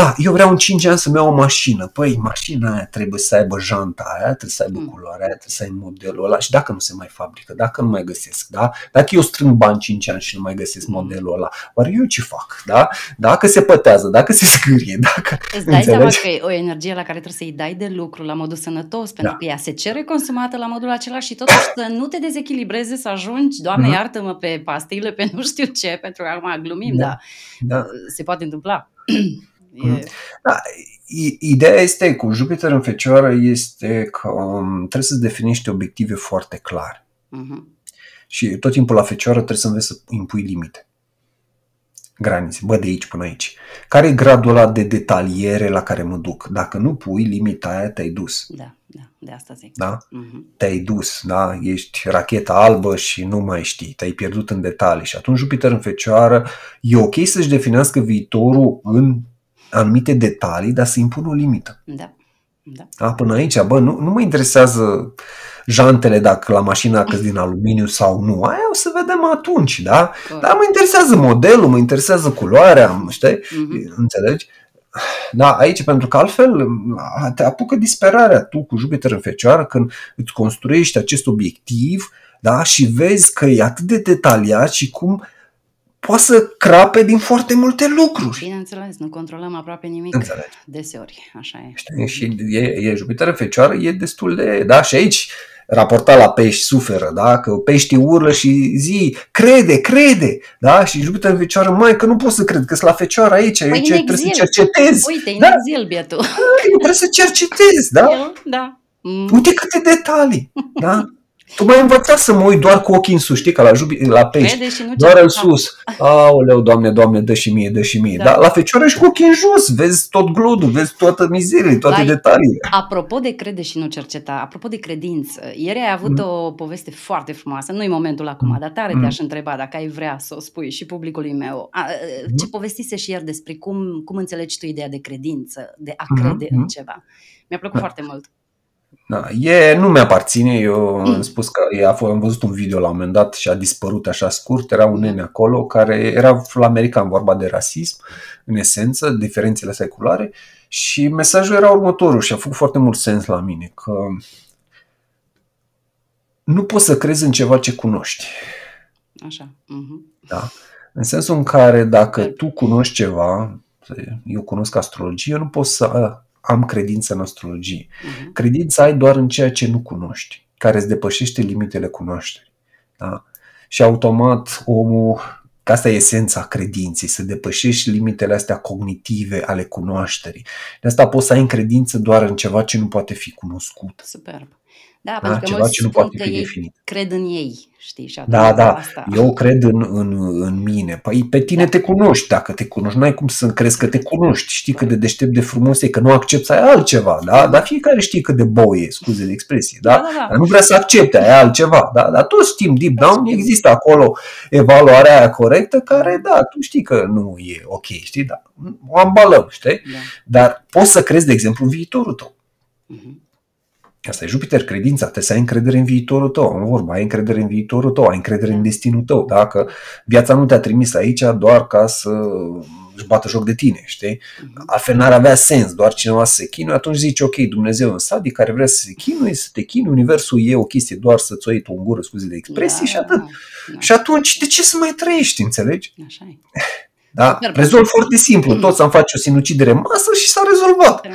Da, eu vreau în 5 ani să-mi iau o mașină. Păi, mașina aia trebuie să aibă janta aia, trebuie să aibă mm. culoarea aia, trebuie să aibă modelul ăla. Și dacă nu se mai fabrică, dacă nu mai găsesc, da? Dacă eu strâng bani 5 ani și nu mai găsesc mm. modelul ăla, oare eu ce fac, da? Dacă se pătează, dacă se scârie, dacă... Îți dai seama că e o energie la care trebuie să-i dai de lucru la modul sănătos, pentru da. că ea se cere consumată la modul acela și totuși să nu te dezechilibreze, să ajungi, Doamne, mm-hmm. iartă-mă pe pastile, pe nu știu ce, pentru că acum glumim, da. dar da. se poate întâmpla. E... Da, ideea este cu Jupiter în fecioară este că um, trebuie să-ți definești obiective foarte clare. Uh-huh. Și tot timpul la fecioară trebuie să înveți să impui limite. Granițe. Bă, de aici până aici. Care e gradul ăla de detaliere la care mă duc? Dacă nu pui limita aia, te-ai dus. Da, da, de asta zic. Da? Uh-huh. Te-ai dus, da? Ești racheta albă și nu mai știi, te-ai pierdut în detalii. Și atunci Jupiter în fecioară e ok să-și definească viitorul în anumite detalii, dar să impun o limită. Da. Da. Da, până aici, bă, nu, nu mă interesează jantele dacă la mașina că din aluminiu sau nu. Aia o să vedem atunci, da? Corect. Dar mă interesează modelul, mă interesează culoarea, știi? Mm-hmm. Înțelegi? Da, aici, pentru că altfel te apucă disperarea tu cu Jupiter în fecioară când îți construiești acest obiectiv da, și vezi că e atât de detaliat și cum uh, poate să crape din foarte multe lucruri. Bineînțeles, nu controlăm aproape nimic Înțelegi. deseori, așa e. Știi? Și e, e Jupiter în fecioară, e destul de... Da, și aici raportat la pești suferă, da? Că peștii urlă și zi, crede, crede, da? Și Jupiter în fecioară, mai că nu pot să cred, că sunt la fecioară aici, păi aici trebuie exil. să cercetez. Uite, da? în exil, bietul. Da, trebuie să cercetez, da? Eu, da. Mm. Uite câte detalii, da? Tu mai învățat să mă uit doar cu ochii în sus, știi, ca la, jubi, la pești, doar în sus. Aoleu, doamne, doamne, dă și mie, dă și mie. Da. Dar la fecioară și cu ochii în jos, vezi tot glodul, vezi toată mizerie, toate Lai, detaliile. Apropo de crede și nu cerceta, apropo de credință, ieri ai avut mm. o poveste foarte frumoasă, nu-i momentul acum, mm. dar tare mm. te-aș întreba dacă ai vrea să o spui și publicului meu. A, mm. Ce povestise și ieri despre cum, cum înțelegi tu ideea de credință, de a crede mm. în ceva. Mi-a plăcut da. foarte mult. Da, e, nu mi-aparține, eu am spus că e, am văzut un video la un moment dat și a dispărut așa scurt, era un nene acolo care era american, vorba de rasism, în esență, diferențele seculare și mesajul era următorul și a făcut foarte mult sens la mine, că nu poți să crezi în ceva ce cunoști. Așa. Uh-huh. Da. În sensul în care dacă tu cunoști ceva, eu cunosc astrologie, eu nu pot să am credință în astrologie. Uh-huh. Credința ai doar în ceea ce nu cunoști, care îți depășește limitele cunoașterii. Da? Și automat omul, că asta e esența credinței, să depășești limitele astea cognitive ale cunoașterii. De asta poți să ai credință doar în ceva ce nu poate fi cunoscut. Superb. Da, da, pentru că ceva ce nu poate fi definit. cred în ei, știi? Și da, da, asta. eu cred în, în, în mine. Păi pe tine da. te cunoști, dacă te cunoști, n-ai cum să crezi că te cunoști. Știi cât de deștept de frumos e, că nu accepti să ai altceva, da? Dar fiecare știe cât de bou e, scuze de expresie, da? da, da, da. Dar nu vrea să accepte, ai altceva, da? Dar toți știm, deep down, există acolo evaluarea aia corectă care, da, tu știi că nu e ok, știi? Da, o ambalăm, știi? Da. Dar poți să crezi, de exemplu, în viitorul tău. Uh-huh. Asta e Jupiter, credința, trebuie să ai încredere în viitorul tău, în vorba, ai încredere în viitorul tău, ai încredere în destinul tău, dacă viața nu te-a trimis aici doar ca să își bată joc de tine, știi? Mhm. Altfel n-ar avea sens, doar cineva să se chinuie, atunci zici, ok, Dumnezeu în sadic care vrea să se chinuie, să te chinui, universul e o chestie doar să-ți o iei tu în gură, scuze de expresie da, și atât. Da, da. Și atunci, de ce să mai trăiești, înțelegi? Așa e. Da? Rezolv foarte simplu. Toți am face o sinucidere masă și s-a rezolvat.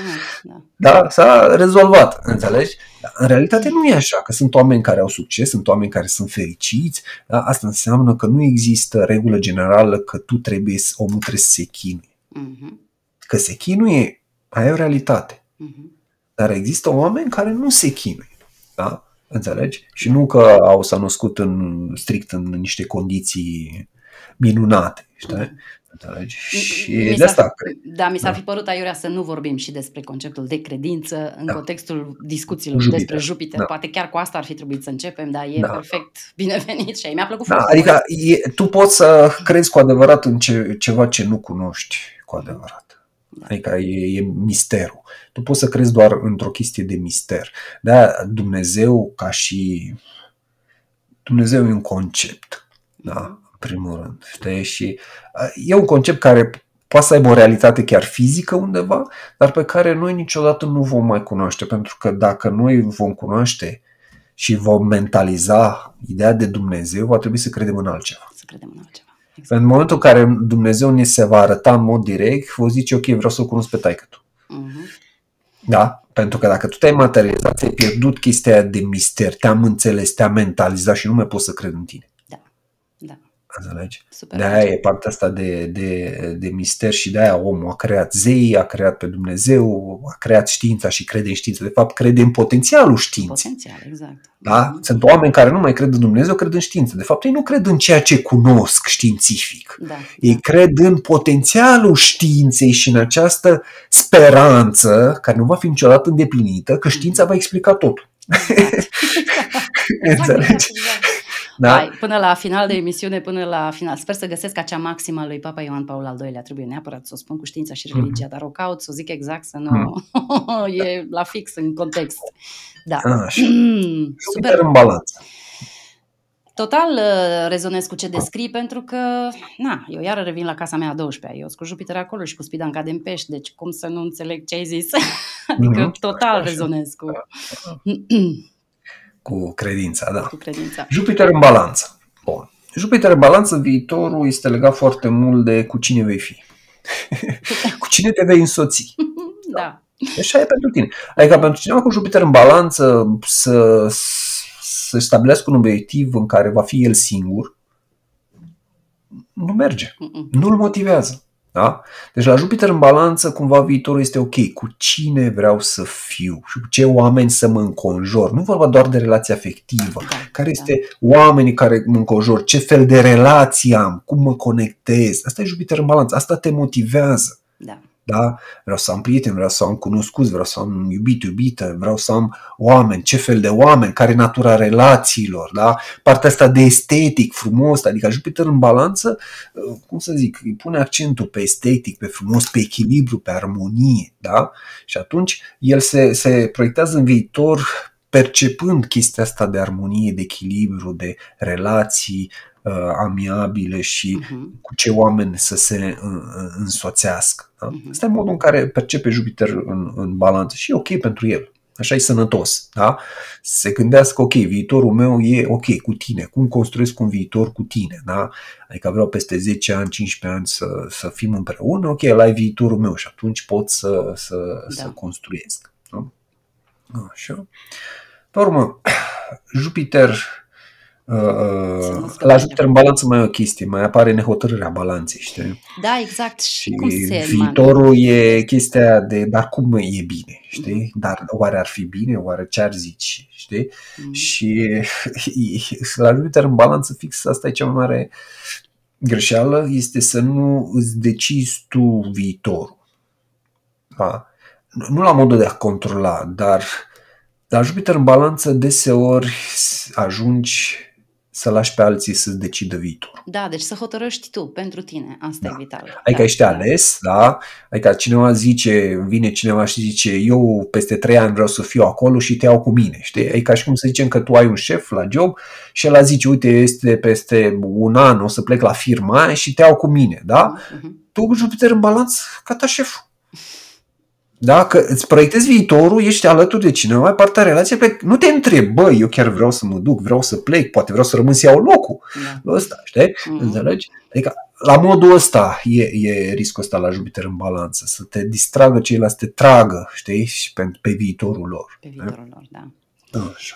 Da. Da? S-a rezolvat. Înțelegi? Dar în realitate nu e așa, că sunt oameni care au succes, sunt oameni care sunt fericiți. Da? Asta înseamnă că nu există regulă generală că tu trebuie, omul trebuie să se chinuie. Uh-huh. Că se chinuie, aia e o realitate. Uh-huh. Dar există oameni care nu se chinuie. Da? Înțelegi? Și nu că au s-au născut în, strict în niște condiții minunate. Știi? Uh-huh. Înțelegi? Și mi de asta cred. Da, mi s-ar da. fi părut aiurea să nu vorbim și despre conceptul de credință în da. contextul discuțiilor Jupiter. despre Jupiter. Da. Poate chiar cu asta ar fi trebuit să începem, dar e da. perfect binevenit și mi-a plăcut da, foarte Adică e, tu poți să crezi cu adevărat în ce, ceva ce nu cunoști cu adevărat. Da. Adică e, e misterul. Tu poți să crezi doar într-o chestie de mister. Da, Dumnezeu ca și Dumnezeu e un concept. Da? Primul rând. Știi? Și e un concept care poate să aibă o realitate chiar fizică undeva, dar pe care noi niciodată nu vom mai cunoaște, pentru că dacă noi vom cunoaște și vom mentaliza ideea de Dumnezeu, va trebui să credem în altceva. Să credem în altceva. Exact. În momentul în care Dumnezeu ne se va arăta în mod direct, vă zice, ok, vreau să-L cunosc pe taică tu. Uh-huh. Da? Pentru că dacă tu te-ai materializat, ți-ai pierdut chestia de mister, te-am înțeles, te-am mentalizat și nu mai poți să cred în tine. Înțelegi? Super de aia e partea asta de, de, de mister și de aia omul a creat zei, a creat pe Dumnezeu, a creat știința și crede în știință. De fapt, crede în potențialul științei. Potențial, exact. Da? Mm-hmm. Sunt oameni care nu mai cred în Dumnezeu, cred în știință. De fapt, ei nu cred în ceea ce cunosc științific. Da, ei da. cred în potențialul științei și în această speranță, care nu va fi niciodată îndeplinită, că știința va explica totul. Exact. exact, exact. Da? Hai, până la final de emisiune, până la final. Sper să găsesc acea maximă lui Papa Ioan Paul al II-lea. Trebuie neapărat să o spun cu știința și mhm. religia, mm. dar o caut să o zic exact, să nu mm. e la fix în context. Da. Așa. Super. în balanță. Total uh, rezonez cu ce descrii pentru că, na, eu iară revin la casa mea a 12 eu sunt cu Jupiter acolo și cu Spidan cade în pești, deci cum să nu înțeleg ce ai zis? adică mm-hmm. total rezonez cu... cu credința, da. Cu credința. Jupiter în balanță. Bun. Jupiter în balanță, viitorul este legat foarte mult de cu cine vei fi. cu cine te vei însoți. da. Așa e pentru tine. Adică pentru cineva cu Jupiter în balanță să să stabilească un obiectiv în care va fi el singur, nu merge. Nu-l motivează. Da? Deci la Jupiter în balanță, cumva viitorul este ok. Cu cine vreau să fiu și cu ce oameni să mă înconjor. Nu vorba doar de relație afectivă. Da, care da. este oamenii care mă înconjor, ce fel de relații am, cum mă conectez. Asta e Jupiter în balanță. Asta te motivează. Da. Da? Vreau să am prieteni, vreau să am cunoscuți, vreau să am iubit, iubită, vreau să am oameni, ce fel de oameni, care e natura relațiilor, da? Partea asta de estetic, frumos, adică Jupiter în balanță, cum să zic, îi pune accentul pe estetic, pe frumos, pe echilibru, pe armonie, da? Și atunci el se, se proiectează în viitor percepând chestia asta de armonie, de echilibru, de relații, uh, amiabile și uh-huh. cu ce oameni să se uh, uh, însoțească. Da? Uh-huh. Asta e modul în care percepe Jupiter în, în balanță și e ok pentru el. Așa e sănătos. Da? Se gândească, ok, viitorul meu e ok cu tine. Cum construiesc un viitor cu tine? Da? Adică vreau peste 10 ani, 15 ani să, să fim împreună. Ok, ăla e viitorul meu și atunci pot să, să, da. să construiesc. Da? Așa. Pe urmă, Jupiter Uh, la Jupiter în balanță mai e o chestie, mai apare nehotărârea balanței, știi? Da, exact. Și, cum se viitorul e chestia de, dar cum e bine, știi? Mm. Dar oare ar fi bine, oare ce ar zici, știi? Mm. Și la Jupiter în balanță fix asta e cea mai mare greșeală, este să nu îți decizi tu viitorul. Da? Nu la modul de a controla, dar la Jupiter în balanță deseori ajungi să lași pe alții să decidă viitor. Da, deci să hotărăști tu pentru tine, asta da. e vital. Adică da. ești ales, da? Adică cineva zice, vine cineva și zice, eu peste trei ani vreau să fiu acolo și te iau cu mine, știi? E ca și cum să zicem că tu ai un șef la job și el zice, uite, este peste un an, o să plec la firma și te iau cu mine, da? Uh-huh. Tu, Jupiter în balanț, ca ta șeful. Dacă îți proiectezi viitorul, ești alături de cineva, ai partea relației, pe nu te întrebi, bă, eu chiar vreau să mă duc, vreau să plec, poate vreau să rămân să iau locul. Da. Ăsta, știi? Mm-hmm. Înțelegi? Adică la modul ăsta e, e riscul ăsta la Jupiter în balanță, să te distragă ceilalți, să te tragă, știi? Și pe, pe viitorul lor. Pe viitorul lor, da. Așa.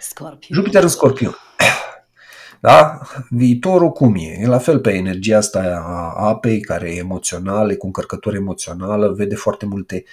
Scorpion. Jupiter în scorpion. Da? Viitorul cum e? E la fel pe energia asta a apei, care e emoțională, cu încărcătură emoțională, vede foarte multe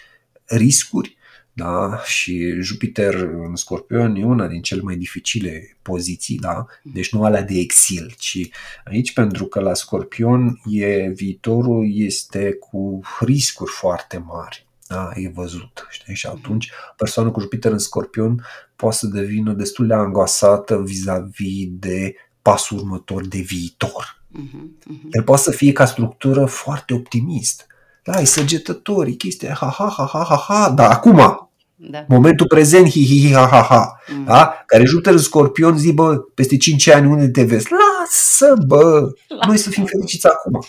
riscuri da? și Jupiter în Scorpion e una din cele mai dificile poziții, da? deci nu alea de exil, ci aici pentru că la Scorpion e, viitorul este cu riscuri foarte mari. Da, e văzut. Știi? Și atunci persoana cu Jupiter în Scorpion poate să devină destul de angoasată vis-a-vis de pasul următor de viitor. Uh-huh, uh-huh. El poate să fie ca structură foarte optimist. Da, e săgetător, e chestia ha ha ha ha ha ha, dar acum, da. momentul prezent, hi hi hi ha ha ha, uh-huh. da? care Jupiter în scorpion zi, bă, peste 5 ani unde te vezi? Lasă, bă, Lasă. noi să fim fericiți acum.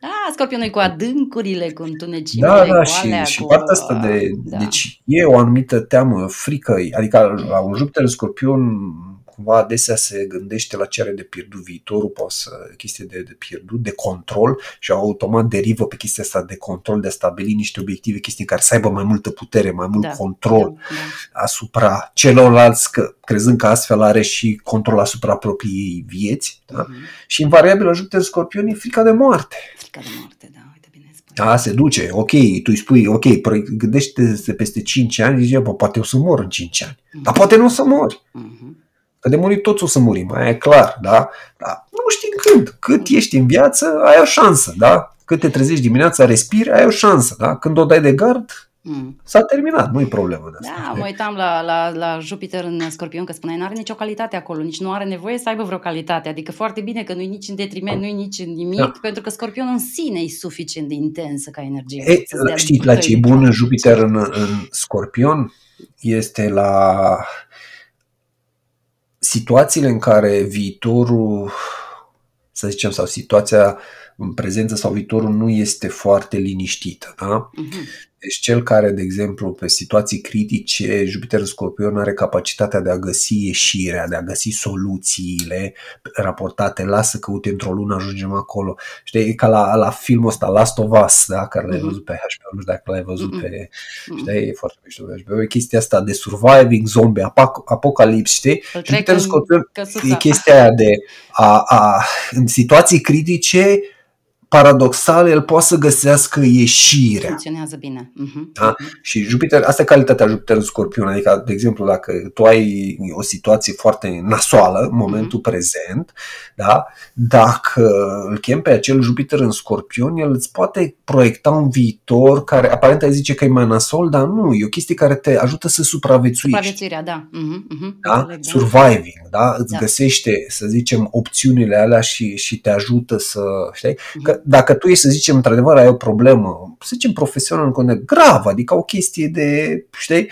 Da, scorpionul cu adâncurile, cu întunecimile, Da, da, și, cu... și partea asta de... Da. Deci e o anumită teamă, frică, adică la un Jupiter în scorpion cumva adesea se gândește la ce are de pierdut viitorul, poate să chestie de, de pierdut, de control și automat derivă pe chestia asta de control, de a stabili niște obiective, chestii care să aibă mai multă putere, mai mult da, control da, da. asupra celorlalți, că, crezând că astfel are și control asupra propriei vieți. Da? Uh-huh. Și invariabil ajută scorpionii frica de moarte. Frica de moarte, da. Da, se duce, ok, tu îi spui, ok, gândește-te peste 5 ani, zice, bă, poate o să mor în 5 ani, uh-huh. dar poate nu o să mori. Uh-huh. Că de murit toți o să murim, mai e clar, da? da? Nu știi când. Cât ești în viață, ai o șansă, da? Cât te trezești dimineața, respiri, ai o șansă, da? Când o dai de gard, Mm. S-a terminat, nu-i problemă de asta. Da, mă uitam la, la, la Jupiter în Scorpion, că spuneai, nu are nicio calitate acolo, nici nu are nevoie să aibă vreo calitate. Adică foarte bine că nu-i nici în detriment, nu-i nici în nimic, da. pentru că Scorpion în sine e suficient de intensă ca energie. E, știi, la ce e bun Jupiter în, în Scorpion este la situațiile în care viitorul, să zicem, sau situația în prezență sau viitorul nu este foarte liniștită. Da? Uh-huh. Deci cel care, de exemplu, pe situații critice, Jupiter în Scorpion are capacitatea de a găsi ieșirea, de a găsi soluțiile raportate, lasă că uite într-o lună ajungem acolo. Știi, e ca la, la filmul ăsta, Last of Us, da? care l-ai mhm. văzut pe HBO, nu știu dacă l-ai văzut pe... Știi, e foarte mișto pe HBO. E chestia asta de surviving, zombie, apocalips, știi? Jupiter în Scorpion e chestia aia de a, a, în situații critice paradoxal, el poate să găsească ieșirea. Funcționează bine. Uh-huh. Da? Și Jupiter, asta e calitatea Jupiter în Scorpion. Adică, de exemplu, dacă tu ai o situație foarte nasoală în momentul uh-huh. prezent, da? dacă îl chem pe acel Jupiter în Scorpion, el îți poate proiecta un viitor care aparent ai zice că e mai nasol, dar nu, e o chestie care te ajută să supraviețuiești. Supraviețuirea, da. Uh-huh. Uh-huh. da? Înțeleg, da. Surviving, da? Îți da. găsește, să zicem, opțiunile alea și, și te ajută să, știi? Uh-huh. Că dacă tu ești să zicem, într-adevăr, ai o problemă, să zicem, profesional în gravă, adică o chestie de, știi,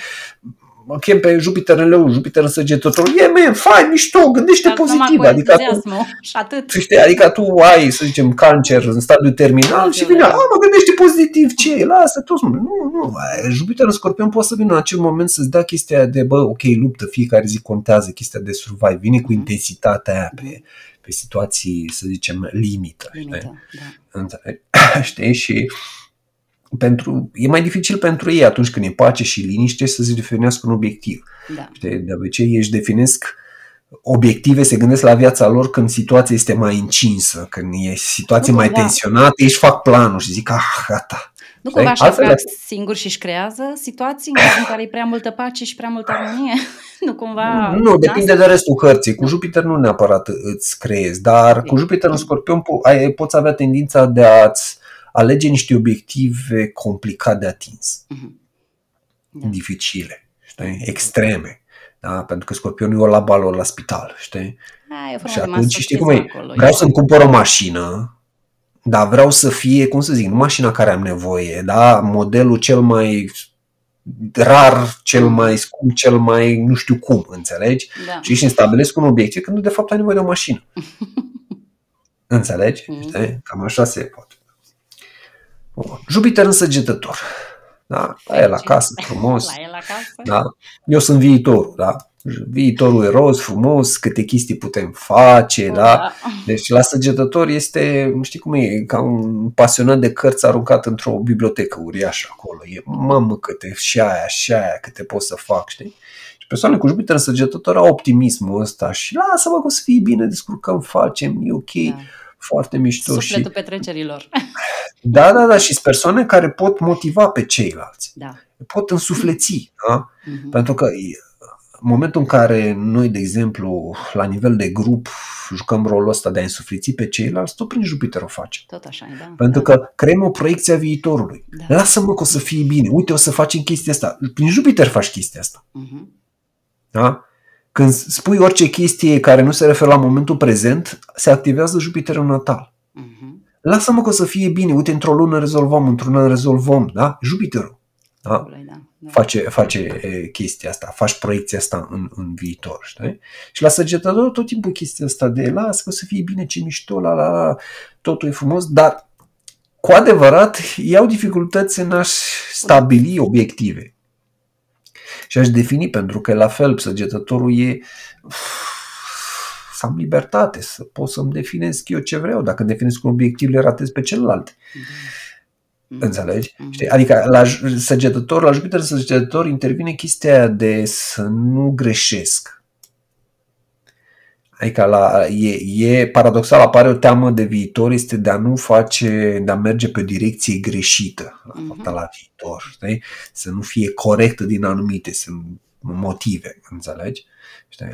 mă chem pe Jupiter în leu, Jupiter în săgetător, e, man, fai, mișto, gândește da, pozitiv. Adică tu, și atât. Știi, adică tu ai, să zicem, cancer în stadiu terminal și vine, a, mă gândește pozitiv, ce, lasă, tu Nu, nu, Jupiter în scorpion poate să vină în acel moment să-ți dea chestia de, bă, ok, luptă, fiecare zi contează chestia de survive, vine cu mhm. intensitatea aia pe, pe situații, să zicem, limită. limită știi? Da. știi? Și pentru, e mai dificil pentru ei atunci când e pace și liniște să se definească un obiectiv. Da. Știi? De obicei ei își definesc obiective, se gândesc la viața lor când situația este mai încinsă, când e situație nu, mai da. tensionată, ei își fac planul și zic, ah, gata. Nu cumva așa fac singur și își creează situații în care e prea multă pace și prea multă armonie? nu cumva... Nu, depinde de restul hărții. Cu Jupiter nu neapărat îți creezi, dar cu Jupiter în Scorpion po- ai, poți avea tendința de a-ți alege niște obiective complicat de atins. Uh-huh. Da. Dificile, știi? Extreme. Da? Pentru că scorpionul e ori la bal, ori la spital, știi? A, și atunci știi cum e? Vreau să-mi cumpăr o mașină, dar vreau să fie, cum să zic, nu mașina care am nevoie, da? Modelul cel mai rar, cel mai scump, cel mai nu știu cum, înțelegi? Da. Și își stabilesc un obiectiv când de fapt ai nevoie de o mașină. înțelegi? Mm. Știi? Cam așa se poate. Jupiter însăgetător. Da? La el acasă, frumos. La el acasă. Da? Eu sunt viitorul, da? Viitorul e roz, frumos, câte chestii putem face, oh, da? da? Deci la săgetător este, știi cum e, ca un pasionat de cărți aruncat într-o bibliotecă uriașă acolo. E, mamă, câte și aia, și aia, câte pot să fac, știi? Și persoanele cu Jupiter în săgetător au optimismul ăsta și lasă-mă că o să fie bine, descurcăm, facem, e ok. Da foarte mișto. Sufletul și... petrecerilor. Da, da, da, și sunt persoane care pot motiva pe ceilalți. Da. Pot însufleți. Da? Uh-huh. Pentru că în momentul în care noi, de exemplu, la nivel de grup, jucăm rolul ăsta de a însufleți pe ceilalți, tot prin Jupiter o face. Tot așa, da. Pentru da. că creăm o proiecție a viitorului. Da. Lasă-mă că o să fie bine. Uite, o să facem chestia asta. Prin Jupiter faci chestia asta. Uh-huh. Da? Când spui orice chestie care nu se referă la momentul prezent, se activează Jupiterul natal. Uh-huh. Lasă-mă că o să fie bine, uite, într-o lună rezolvăm, într-un an rezolvăm, da? Jupiterul. Da? da, da. Face, face e, chestia asta, faci proiecția asta în, în viitor, știi? Și la săgetător tot timpul chestia asta de lasă că o să fie bine, ce mișto, la, la, la, totul e frumos, dar cu adevărat iau dificultăți în a stabili obiective și aș defini, pentru că la fel săgetătorul e să am libertate, să pot să-mi definesc eu ce vreau. Dacă definesc un obiectiv, le ratez pe celălalt. Mm. Înțelegi? Mm. Știi? Adică la săgetător, la Jupiter săgetător intervine chestia de să nu greșesc. Adică la, e, e paradoxal, apare o teamă de viitor, este de a nu face, de a merge pe o direcție greșită la, uh-huh. la viitor, știi? să nu fie corectă din anumite, să motive, înțelegi?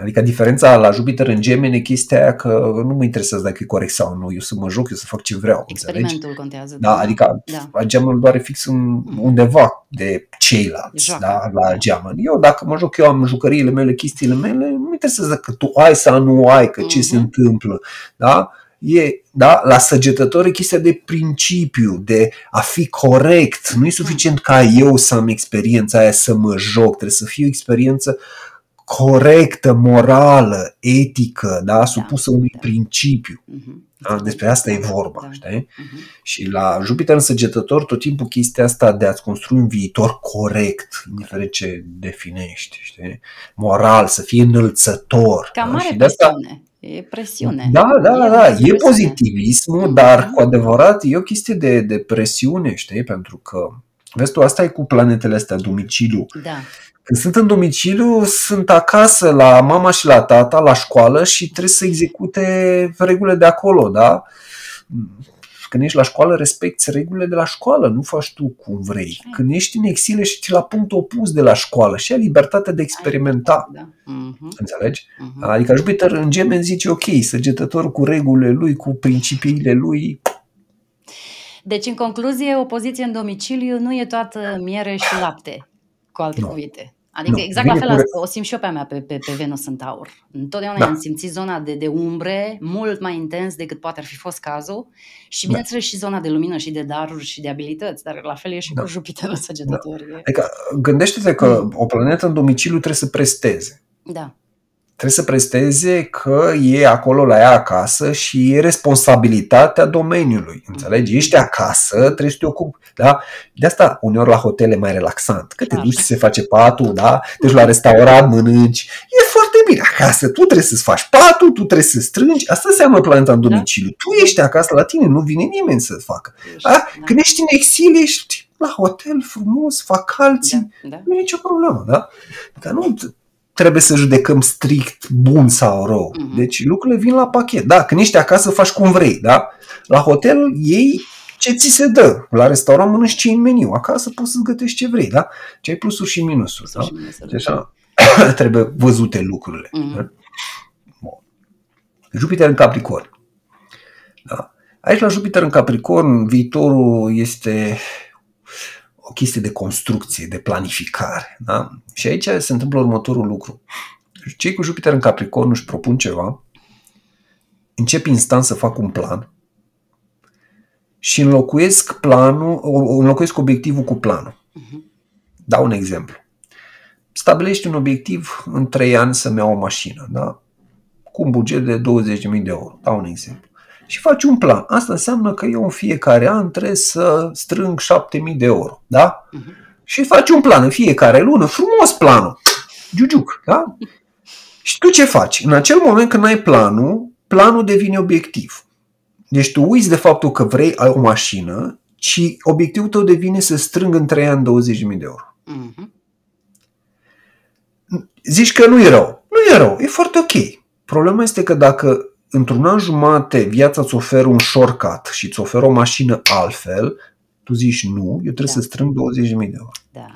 Adică diferența la Jupiter în Gemeni e chestia aia că nu mă interesează dacă e corect sau nu, eu să mă joc, eu să fac ce vreau. Experimentul înțelegi? contează. Da, da. adică da. geamul doare fix în, undeva de ceilalți Joacă. da, la geamăn. Eu dacă mă joc, eu am jucăriile mele, chestiile mele, nu mă interesează că tu ai sau nu ai, că ce uh-huh. se întâmplă. Da? E da, la săgetător e chestia de principiu, de a fi corect. Nu e suficient ca eu să am experiența aia să mă joc, trebuie să fie o experiență corectă, morală, etică, da, supusă da, unui da. principiu. Uh-huh. Da? Despre asta da, e vorba, da. știi? Uh-huh. Și la Jupiter în săgetător tot timpul chestia asta de a-ți construi un viitor corect, indiferent ce definești, știi? Moral, să fie înălțător. Ca da? mare și de asta, E presiune. Da, da, e da, e pozitivismul, mm-hmm. dar cu adevărat e o chestie de, de presiune, știi? Pentru că, vezi tu, asta e cu planetele astea, domiciliu. Da. Când sunt în domiciliu, sunt acasă la mama și la tata, la școală și trebuie să execute regulile de acolo, da? Când ești la școală, respecti regulile de la școală, nu faci tu cum vrei. Când ești în exil, ești la punct opus de la școală și ai libertatea de a experimenta. Da. Uh-huh. Înțelegi? Uh-huh. Adică Jupiter în gemen zice ok, săgetător cu regulile lui, cu principiile lui. Deci, în concluzie, o poziție în domiciliu nu e toată miere și lapte, cu alte no. cuvinte. Adică nu, exact la fel cu... o simt și eu pe a mea pe, pe, pe Venus în Taur. Întotdeauna da. am simțit zona de, de umbre mult mai intens decât poate ar fi fost cazul și da. bineînțeles da. și zona de lumină și de daruri și de abilități, dar la fel e și da. cu Jupiter în săgetători. Da. Adică gândește-te că mm. o planetă în domiciliu trebuie să presteze. Da trebuie să presteze că e acolo la ea acasă și e responsabilitatea domeniului. Înțelegi? Ești acasă, trebuie să te ocupi. Da? De asta uneori la hotel e mai relaxant. Că te duci să se face patul, da? Deci la restaurant mănânci. E foarte bine. Acasă tu trebuie să-ți faci patul, tu trebuie să strângi. Asta înseamnă planeta în domiciliu. Da? Tu ești acasă la tine, nu vine nimeni să facă. Da? da? Când ești în exil, ești la hotel frumos, fac alții, da, da. nu e nicio problemă, da? Adică nu trebuie să judecăm strict bun sau rău. Mm-hmm. Deci lucrurile vin la pachet. Da, când ești acasă faci cum vrei, da? La hotel ei ce ți se dă. La restaurant mănânci ce în meniu. Acasă poți să-ți gătești ce vrei, da? Ce ai plusuri și minusuri. Da? Deci așa trebuie văzute lucrurile. Mm-hmm. Da? Bun. Jupiter în Capricorn. Da. Aici la Jupiter în Capricorn viitorul este o chestie de construcție, de planificare. Da? Și aici se întâmplă următorul lucru. Cei cu Jupiter în Capricorn își propun ceva, încep instant să fac un plan și înlocuiesc planul, înlocuiesc obiectivul cu planul. Uh-huh. Dau un exemplu. Stabilești un obiectiv în 3 ani să-mi iau o mașină, da? cu un buget de 20.000 de euro. Dau un exemplu și faci un plan. Asta înseamnă că eu în fiecare an trebuie să strâng 7000 de euro, da? Uh-huh. Și faci un plan în fiecare lună, frumos planul, giugiuc, da? Și tu ce faci? În acel moment când ai planul, planul devine obiectiv. Deci tu uiți de faptul că vrei ai o mașină, ci obiectivul tău devine să strâng în 3 ani 20.000 de euro. Uh-huh. Zici că nu e rău. Nu e rău, e foarte ok. Problema este că dacă într-un an jumate viața îți oferă un shortcut și îți oferă o mașină altfel, tu zici nu, eu trebuie da. să strâng 20.000 de euro. Da.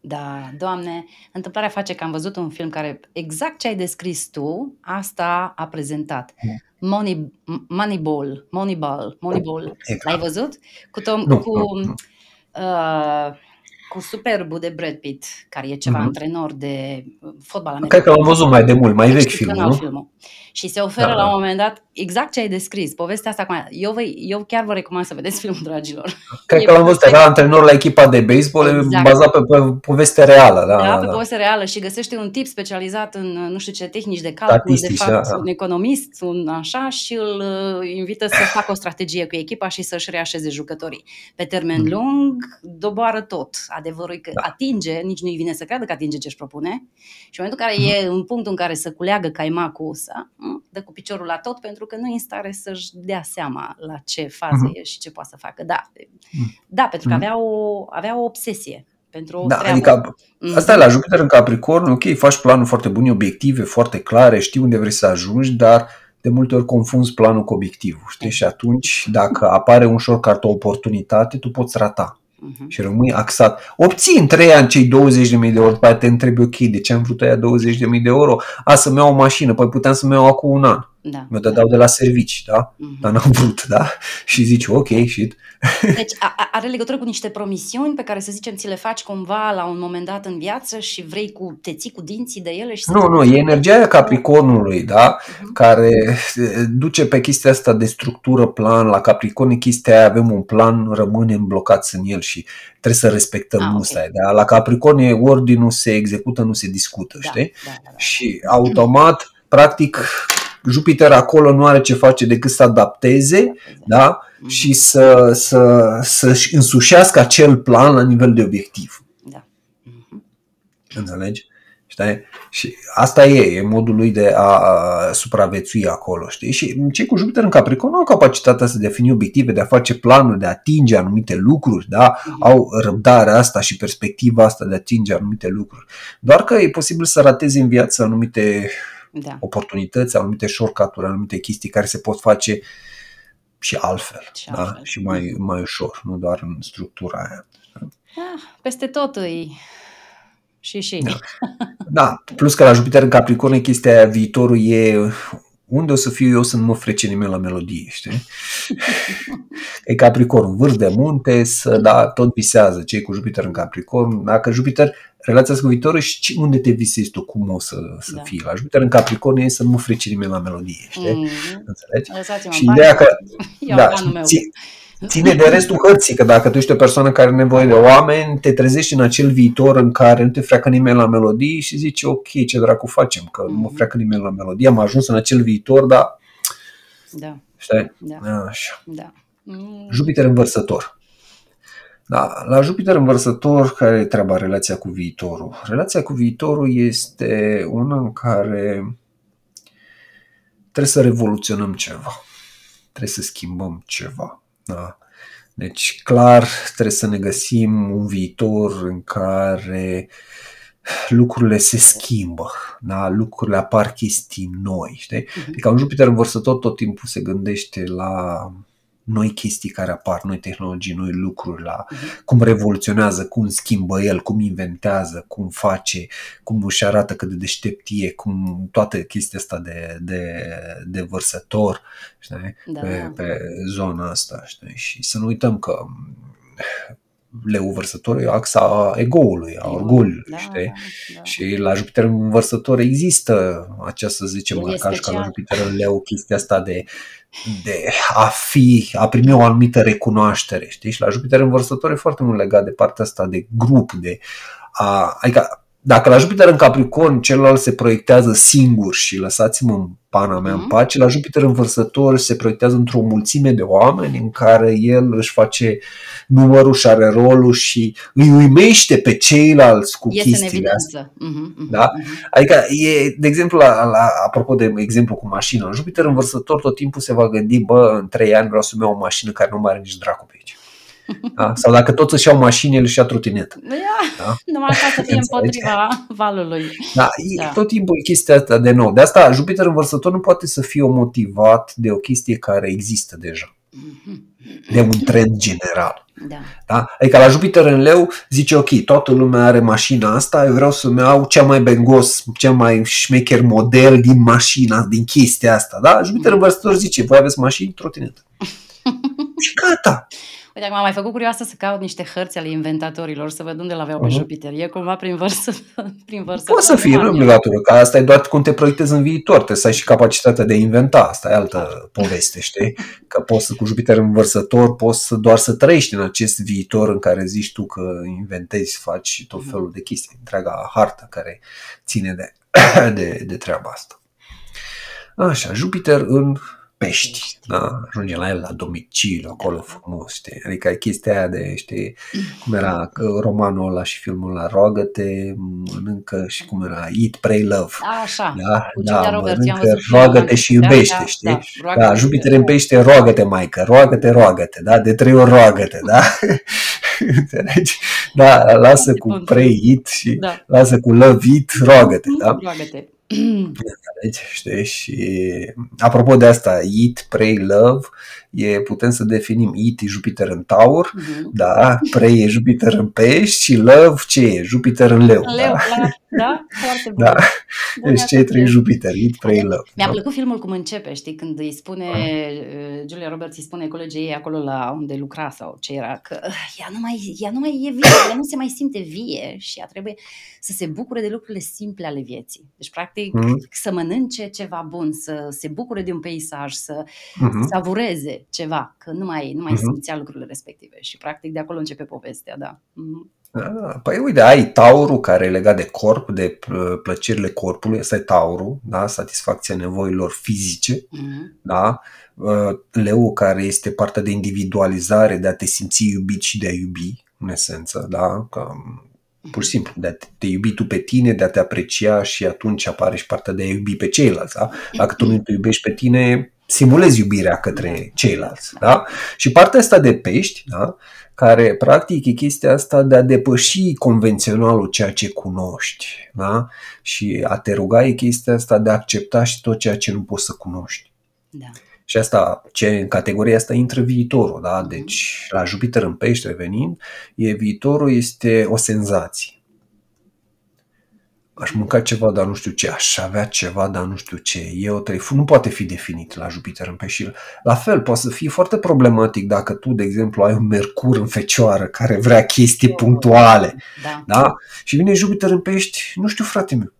Da, doamne, întâmplarea face că am văzut un film care exact ce ai descris tu, asta a prezentat. Mm. Money, Moneyball, Moneyball, Moneyball. Exact. L-ai văzut? Cu, Tom, nu, cu nu, nu. Uh, cu superbul de Brad Pitt, care e ceva mm-hmm. antrenor de fotbal american. Cred că l-am văzut mai de mult, mai vechi filmul, nu? filmul. Și se oferă da, la un moment dat exact ce ai descris, povestea asta. Cu eu, vă, eu chiar vă recomand să vedeți filmul, dragilor. Cred e că l-am văzut, era antrenor la echipa de baseball, exact. bazat pe, pe poveste reală. Da, da, pe da. poveste reală și găsește un tip specializat în nu știu ce tehnici de calcul, de fapt da. un economist, un așa și îl uh, invită să facă o strategie cu echipa și să-și reașeze jucătorii. Pe termen mm. lung, doboară tot. Adevărul e că da. atinge, nici nu-i vine să creadă că atinge ce-și propune și în momentul în care mm. e în punctul în care să culeagă caimacul, să dă cu piciorul la tot pentru că nu e în stare să-și dea seama la ce fază uh-huh. e și ce poate să facă. Da, uh-huh. da pentru că mhm. avea o, avea o obsesie pentru o da, treabă. Adică, mm-hmm. asta e la Jupiter în Capricorn, ok, faci planul foarte bun, obiective foarte clare, știi unde vrei să ajungi, dar de multe ori confunzi planul cu obiectivul, știi? Și atunci, dacă apare un shortcut, o oportunitate, tu poți rata. Uh-huh. și rămâi axat. Obții în 3 ani cei 20.000 de euro, după aia te întrebi, ok, de ce am vrut aia 20.000 de euro? A, să-mi iau o mașină, păi puteam să-mi iau acum un an. Da. Mi-o dădeau da. de la servici, da? Uh-huh. Dar n-am vrut, da? Și zici, ok, și deci a, are legătură cu niște promisiuni pe care să zicem ți le faci cumva la un moment dat în viață și vrei cu te ții cu dinții de ele și Nu, nu, e energia aia Capricornului, da? Uh-huh. Care duce pe chestia asta de structură, plan, la Capricorn e chestia aia, avem un plan, rămânem blocați în el și trebuie să respectăm ah, musta okay. da? La Capricorn e ordinul se execută, nu se discută, da, știi? Da, da, da. Și automat, practic, Jupiter acolo nu are ce face decât să adapteze, da? mm. și să, să, să-și însușească acel plan la nivel de obiectiv. Da. Mm-hmm. Înțelegi? Știi? Și asta e, e modul lui de a, a supraviețui acolo, știi? Și cei cu Jupiter în Capricorn au capacitatea să defini obiective, de a face planuri, de a atinge anumite lucruri, da? Mm-hmm. Au răbdarea asta și perspectiva asta de a atinge anumite lucruri. Doar că e posibil să ratezi în viață anumite da. oportunități, anumite shortcut-uri, anumite chestii care se pot face uh, și altfel, și, da? altfel. și mai, mai ușor, nu doar în structura aia. Ah, peste tot îi și și. Da. da, plus că la Jupiter în Capricorn chestia aia, viitorul e unde o să fiu eu să nu mă frece nimeni la melodie, știi? e Capricorn, vârf de munte, să, da, tot visează cei cu Jupiter în Capricorn. Dacă Jupiter, relația cu viitorul și unde te visezi tu, cum o să, să da. fii. La Jupiter în Capricorn e să nu mă frece nimeni la melodie, știi? Mm-hmm. Înțelegi? și ideea că, da, ți, ține de restul hărții, că dacă tu ești o persoană care are nevoie de oameni, te trezești în acel viitor în care nu te freacă nimeni la melodii și zici, ok, ce dracu facem, că mm-hmm. nu mă mhm. freacă nimeni la melodie, am ajuns în acel viitor, dar... Da. Știi? Da. Așa. Da. Mm. Jupiter învărsător. Da, la Jupiter învărsător, care e treaba relația cu viitorul? Relația cu viitorul este una în care trebuie să revoluționăm ceva, trebuie să schimbăm ceva. Da. Deci, clar, trebuie să ne găsim un viitor în care lucrurile se schimbă, da? lucrurile apar chestii noi. Știi? Uh-huh. Adică un Jupiter învărsător tot timpul se gândește la noi chestii care apar, noi tehnologii, noi lucruri, la uh-huh. cum revoluționează, cum schimbă el, cum inventează, cum face, cum își arată cât de deștept e, cum toată chestia asta de, de, de vărsător știi? Da. Pe, pe zona asta. Știi? Și să nu uităm că leu vărsător e axa egoului, a orgoliului, da, știi? Da, da. Și la Jupiter vărsător există această, să zicem, ca la Jupiter în leu, chestia asta de de a fi, a primi o anumită recunoaștere, știi? Și la Jupiter învărsător e foarte mult legat de partea asta de grup, de a, adică dacă la Jupiter în Capricorn celălalt se proiectează singur și lăsați-mă în pana mea mm-hmm. în mhm. pace, la Jupiter învărsător se proiectează într-o mulțime de oameni în care el își face numărul și are rolul și îi uimește pe ceilalți cu Iese chestiile astea. Mm-hmm, da? mm-hmm. Adică e, de exemplu, la, la, apropo de exemplu cu mașina, Jupiter învărsător tot timpul se va gândi, bă, în trei ani vreau să-mi iau o mașină care nu mai are nici dracu pe aici. Da? Sau dacă tot să-și iau mașini, el își ia trotinet. Da? Numai ca să fie împotriva valului. Da, e da. tot timpul e chestia asta de nou. De asta Jupiter învărsător nu poate să fie motivat de o chestie care există deja. De un trend general. Da. Da? Adică la Jupiter în leu zice ok, toată lumea are mașina asta, eu vreau să-mi iau cea mai bengos, cea mai șmecher model din mașina, din chestia asta. Da? Jupiter învărsător zice, voi aveți mașini, trotinetă. Și gata. Uite, acum am mai făcut curioasă să caut niște hărți ale inventatorilor, să văd unde l-aveau pe uh-huh. Jupiter. E cumva prin vărsă. Prin vărsă Poate să fie, nu legătură, că asta e doar cum te proiectezi în viitor, trebuie să ai și capacitatea de a inventa, asta e altă poveste, știi? Că poți să, cu Jupiter învărsător, poți să, doar să trăiești în acest viitor în care zici tu că inventezi, faci tot mhm. felul de chestii, întreaga hartă care ține de, de, de treaba asta. Așa, Jupiter în pești, da? ajunge la el la domiciliu, acolo frumos, știi? Adică chestia aia de, știi, cum era romanul ăla și filmul ăla, roagă-te, mănâncă și cum era, eat, pray, love. așa, da, da mănâncă, roagă-te și iubește, da, știi? Da, da Jupiter în pește, roagă-te, maică, roagă-te, roagă-te, da, de trei ori roagă-te, da? Înțelegi? Da, lasă cu pray, eat și da. lasă cu love, eat, roagă-te, da? Roagă-te. Înțelegi? Știi? Și apropo de asta, Eat, Pray, Love, e, putem să definim Eat e Jupiter în Taur, uh-huh. da, Pray e Jupiter în Pești și Love ce e? Jupiter în Leu. Leu, da? clar, da, foarte bun. Da. Deci cei trei Jupiter, Eat, Pray, Love. Mi-a da? plăcut filmul cum începe, știi, când îi spune, uh. Julia Roberts îi spune colegii ei acolo la unde lucra sau ce era, că ea nu mai, ea nu mai e vie, ea nu se mai simte vie și ea trebuie să se bucure de lucrurile simple ale vieții. Deci, practic, mm-hmm. să mănânce ceva bun, să se bucure de un peisaj, să mm-hmm. savureze ceva, că nu mai, nu mai mm-hmm. simțea lucrurile respective. Și, practic, de acolo începe povestea, da. Mm-hmm. Da, păi uite, ai taurul care e legat de corp, de plăcerile corpului, asta e taurul, da? satisfacția nevoilor fizice, mm-hmm. da? Uh, leu care este partea de individualizare, de a te simți iubit și de a iubi, în esență, da? Că pur și simplu, de a te iubi tu pe tine, de a te aprecia și atunci apare și partea de a iubi pe ceilalți. Da? Dacă tu nu te iubești pe tine, simulezi iubirea către ceilalți. Da? Și partea asta de pești, da? care practic e chestia asta de a depăși convenționalul ceea ce cunoști. Da? Și a te ruga e chestia asta de a accepta și tot ceea ce nu poți să cunoști. Da. Și asta, ce în categoria asta intră viitorul, da? Mhm. Deci, la Jupiter în pești revenind, e viitorul este o senzație. Aș mânca ceva, dar nu știu ce, aș avea ceva, dar nu știu ce. E o trei, nu poate fi definit la Jupiter în pești. La fel, poate să fie foarte problematic dacă tu, de exemplu, ai un Mercur în fecioară care vrea chestii punctuale. Da. da? Și vine Jupiter în pești, nu știu, frate meu.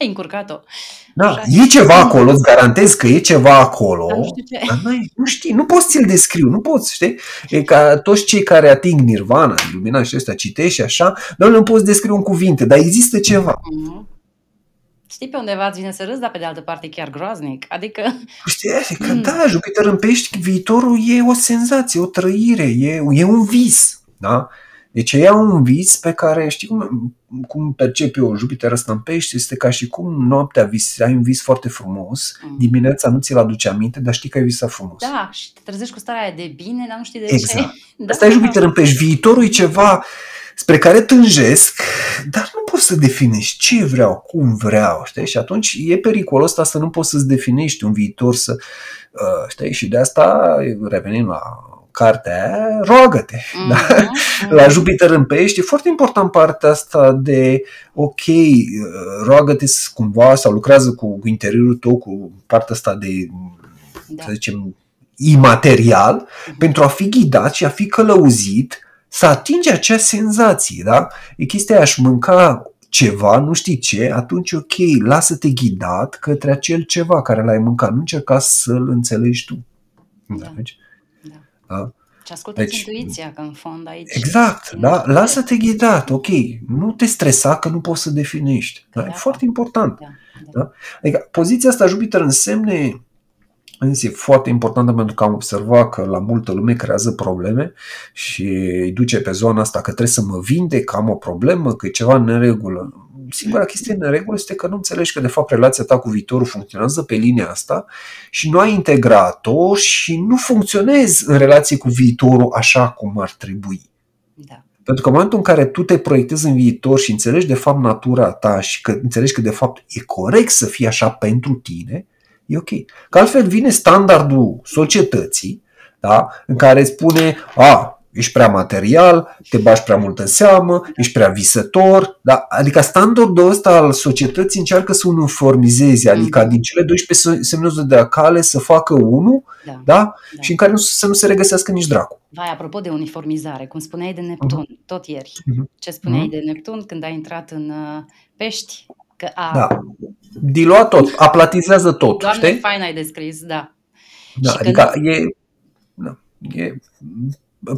Ai încurcat-o. Da, e ceva acolo, îți garantez că e ceva acolo. nu știu ce. Dar nu știi, nu poți ți-l descriu, nu poți, știi? E ca toți cei care ating nirvana, lumina și ăsta, citești și așa, dar nu poți descriu în cuvinte, dar există ceva. Mm-hmm. Știi pe undeva îți vine să râzi, dar pe de altă parte chiar groaznic. Adică... Știi, adică mm. da, Jupiter în pești, viitorul e o senzație, o trăire, e, e un vis. Da? Deci ea un vis pe care, știi cum, cum percep eu Jupiter ăsta în pești, este ca și cum noaptea vis, ai un vis foarte frumos, mm. dimineața nu ți-l aduce aminte, dar știi că ai visat frumos. Da, și te trezești cu starea de bine, dar nu știi de exact. ce. Da. Asta e Jupiter în pești. Viitorul e ceva spre care tânjesc, dar nu poți să definești ce vreau, cum vreau, știi? Și atunci e periculos ăsta să nu poți să-ți definești un viitor să, uh, știi? Și de asta revenim la cartea aia, roagă-te. Mm-hmm. Da? Mm-hmm. La Jupiter în pești e foarte important partea asta de, ok, roagă-te cumva sau lucrează cu, cu interiorul tău, cu partea asta de, da. să zicem, imaterial, mm-hmm. pentru a fi ghidat și a fi călăuzit să atingi acea senzație. Da? E chestia aș mânca ceva, nu știi ce, atunci ok, lasă-te ghidat către acel ceva care l-ai mâncat. Nu încerca să-l înțelegi tu. Da. Da? Și ascultă deci, intuiția, că în fond aici... Exact, da? Lasă-te ghidat, ok. Nu te stresa că nu poți să definești. Da? E foarte important. Da, da. Da? Adică poziția asta Jupiter însemne e foarte importantă pentru că am observat că la multă lume creează probleme și îi duce pe zona asta că trebuie să mă vinde, că am o problemă, că e ceva în neregulă singura chestie în regulă este că nu înțelegi că de fapt relația ta cu viitorul funcționează pe linia asta și nu ai integrat-o și nu funcționezi în relație cu viitorul așa cum ar trebui. Da. Pentru că în momentul în care tu te proiectezi în viitor și înțelegi de fapt natura ta și că înțelegi că de fapt e corect să fie așa pentru tine, e ok. Că altfel vine standardul societății da? în care spune, a, ești prea material, te bași prea mult în seamă, ești prea visător. Da? Adică standardul ăsta al societății încearcă să uniformizeze, adică mm. din cele 12 semne de cale să facă unul da. Da? Da? și în care nu, să nu se regăsească nici dracu. Vai, apropo de uniformizare, cum spuneai de Neptun, uh-huh. tot ieri, uh-huh. ce spuneai uh-huh. de Neptun când ai intrat în uh, pești? Că a... Da. Dilua tot, aplatizează tot. Doamne, știi? fain ai descris, da. Da, și adică când... e, da, e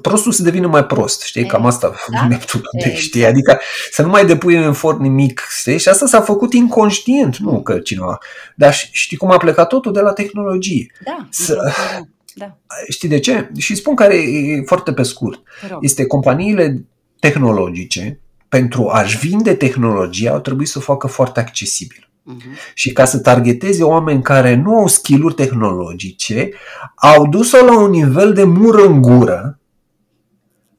prostul să devină mai prost, știi? Cam asta da? Neptun, e, știi? Adică să nu mai depui în efort nimic, știi? Și asta s-a făcut inconștient, nu că cineva. Dar știi cum a plecat totul de la tehnologie. Da, să, da. Știi de ce? Și spun care e foarte pe scurt. Este companiile tehnologice, pentru a-și vinde tehnologia, au trebuit să o facă foarte accesibil. Uh-huh. Și ca să targeteze oameni care nu au skill tehnologice, au dus-o la un nivel de mură în gură,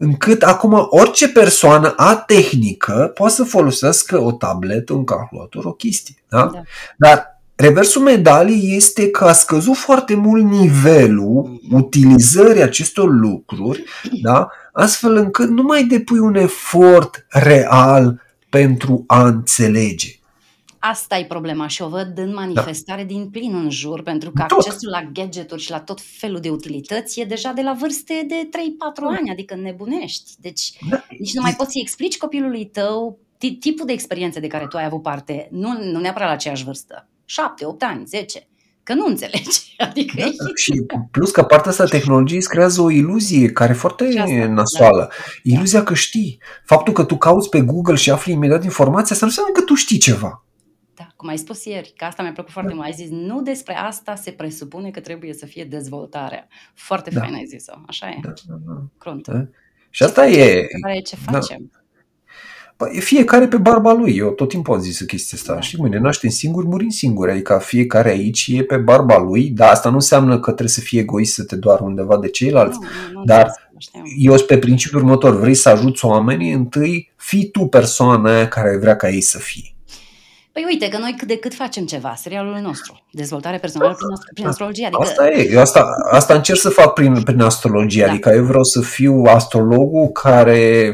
încât acum orice persoană atehnică poate să folosească o tabletă, un calculator, o chestie. Da? Da. Dar reversul medalii este că a scăzut foarte mult nivelul utilizării acestor lucruri, da? astfel încât nu mai depui un efort real pentru a înțelege. Asta e problema și o văd în manifestare da. din plin în jur, pentru că tot. accesul la gadgeturi și la tot felul de utilități e deja de la vârste de 3-4 da. ani, adică nebunești. Deci da. nici nu mai poți să-i explici copilului tău tipul de experiențe de care tu ai avut parte, nu, nu neapărat la aceeași vârstă, 7, 8 ani, 10, că nu înțelegi. Adică da, și plus că partea asta tehnologiei îți creează o iluzie care e foarte asta, nasoală. Da. Iluzia că știi. Faptul că tu cauți pe Google și afli imediat informația, asta nu înseamnă că tu știi ceva. Da, cum ai spus ieri, că asta mi-a plăcut foarte da. mult. Ai zis, nu despre asta se presupune că trebuie să fie dezvoltarea. Foarte da. fain ai zis-o. Așa e. Da, da, da. Da. Și asta ce e... Ce facem? Da. Păi fiecare pe barba lui. Eu tot timpul am zis chestia asta. Da. Știi, ne naștem singuri, murim singuri. Adică fiecare aici e pe barba lui, dar asta nu înseamnă că trebuie să fie egoist să te doar undeva de ceilalți. Nu, nu, dar eu sunt pe principiul următor. Vrei să ajuți oamenii, întâi fii tu persoana aia care vrea ca ei să fie. Păi uite că noi cât de cât facem ceva, serialul nostru, dezvoltare personală prin, prin astrologie. Adică... Asta e, eu asta, asta încerc să fac prin, prin astrologie, da. adică eu vreau să fiu astrologul care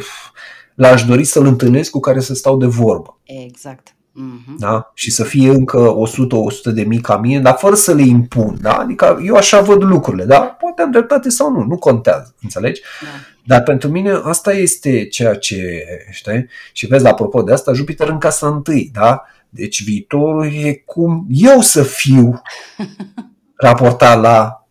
l-aș dori să-l întâlnesc cu care să stau de vorbă. Exact. Mm-hmm. Da? Și să fie încă 100-100 de mii ca mine, dar fără să le impun. Da? Adică eu așa văd lucrurile. Da? Poate am dreptate sau nu, nu contează. Înțelegi? Da. Dar pentru mine asta este ceea ce, știi? Și vezi, apropo de asta, Jupiter în casa întâi, da? Deci viitorul e cum eu să fiu raportat la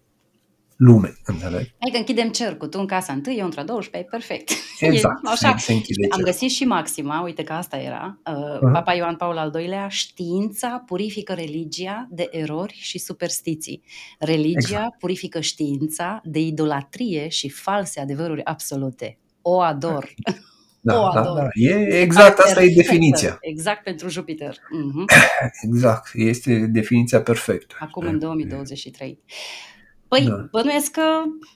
lume, înțeleg? Hai că închidem cercul, tu în casa întâi, eu într-a 12, perfect. Exact, e, așa. se închide Am găsit și maxima, uite că asta era, uh, uh-huh. Papa Ioan Paul al II-lea, știința purifică religia de erori și superstiții. Religia exact. purifică știința de idolatrie și false adevăruri absolute. O ador. Da, o da, ador. da, da. E, exact, asta e definiția. Exact pentru Jupiter. Uh-huh. Exact, este definiția perfectă. Acum în 2023. Păi, da. bănuiesc că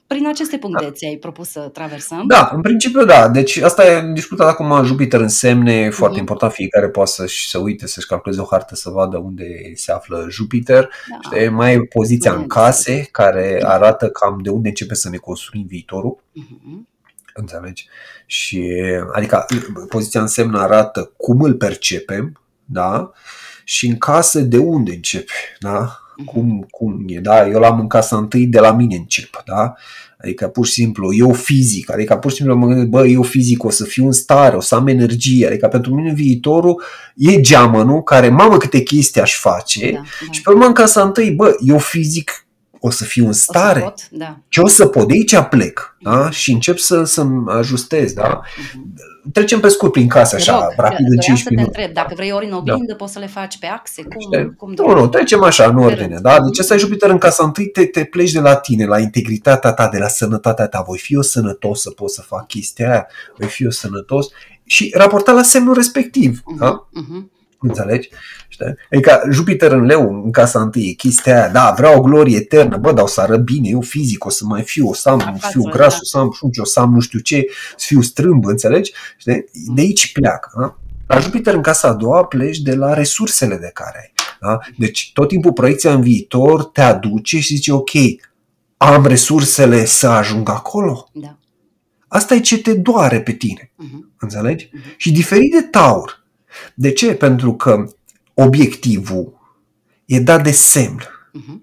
prin aceste puncte da. ți-ai propus să traversăm. Da, în principiu da. Deci asta e discutat acum Jupiter în semne, e foarte uh-huh. important, fiecare poate să-și să uite, să-și calculeze o hartă să vadă unde se află Jupiter. Da. Știi, mai e poziția în case, care arată cam de unde începe să ne construim viitorul. Uh-huh. Înțelegi? Și, adică poziția în semn arată cum îl percepem, da? Și în case de unde începe, da? cum, cum e, da? Eu l-am în casa întâi, de la mine încep, da? Adică pur și simplu, eu fizic, adică pur și simplu mă gândesc, bă, eu fizic o să fiu în stare, o să am energie, adică pentru mine viitorul e geamănul care, mamă, câte chestii aș face da, da. și pe urmă în casa întâi, bă, eu fizic o să fiu în stare, o pot, da. ce o să pot, de aici plec da? și încep să, să-mi ajustez. Da? Uh-huh. Trecem pe scurt prin casă, așa, rog, rapid în 15 minute. Întreb, dacă vrei ori în oglindă, da. poți să le faci pe axe? Cum, cum nu, nu, trecem așa, în ordine. Da? Deci asta e Jupiter în casa întâi, te, te pleci de la tine, la integritatea ta, de la sănătatea ta. Voi fi eu sănătos să pot să fac chestia aia, voi fi eu sănătos și raporta la semnul respectiv. Uh-huh, da? uh-huh. Înțelegi? Știi? Adică Jupiter în leu, în casa întâi, chestia aia, da, vreau o glorie eternă, bă, dar o să arăt bine, eu fizic, o să mai fiu, o să am, o fiu gras, da. o să am șunci, o să am nu știu ce, să fiu strâmb, înțelegi? Știi? De aici pleacă. Da? La Jupiter în casa a doua pleci de la resursele de care ai. Da? Deci tot timpul proiecția în viitor te aduce și zice, ok, am resursele să ajung acolo? Da. Asta e ce te doare pe tine. Uh-huh. Înțelegi? Uh-huh. Și diferit de taur, de ce? Pentru că obiectivul e dat de semn. Uh-huh.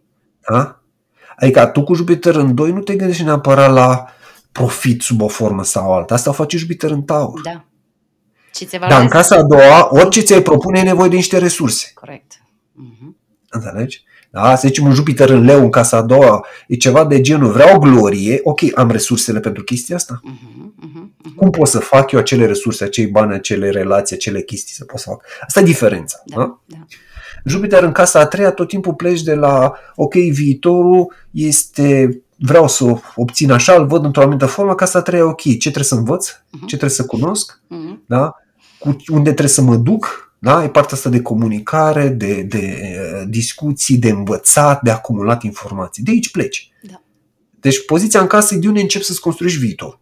Da? Adică tu cu Jupiter în 2 nu te gândești neapărat la profit sub o formă sau alta. Asta o face Jupiter în taur. Da. Dar în casa a doua, orice ți-ai propune, e nevoie de niște resurse. Corect. Uh-huh. Înțelegi? Da? Să zicem un Jupiter în leu în casa a doua, e ceva de genul, vreau glorie, ok, am resursele pentru chestia asta? Uh-huh, uh-huh, uh-huh. Cum pot să fac eu acele resurse, acei bani, acele relații, acele chestii să pot să fac? Asta e diferența. Da, da? Da. Jupiter în casa a treia tot timpul pleci de la, ok, viitorul este vreau să obțin așa, îl văd într-o anumită formă, casa a treia, ok, ce trebuie să învăț, uh-huh. ce trebuie să cunosc, uh-huh. da? Cu unde trebuie să mă duc, da? E partea asta de comunicare, de, de uh, discuții, de învățat, de acumulat informații. De aici pleci. Da. Deci poziția în casă e de unde începi să-ți construiești viitor.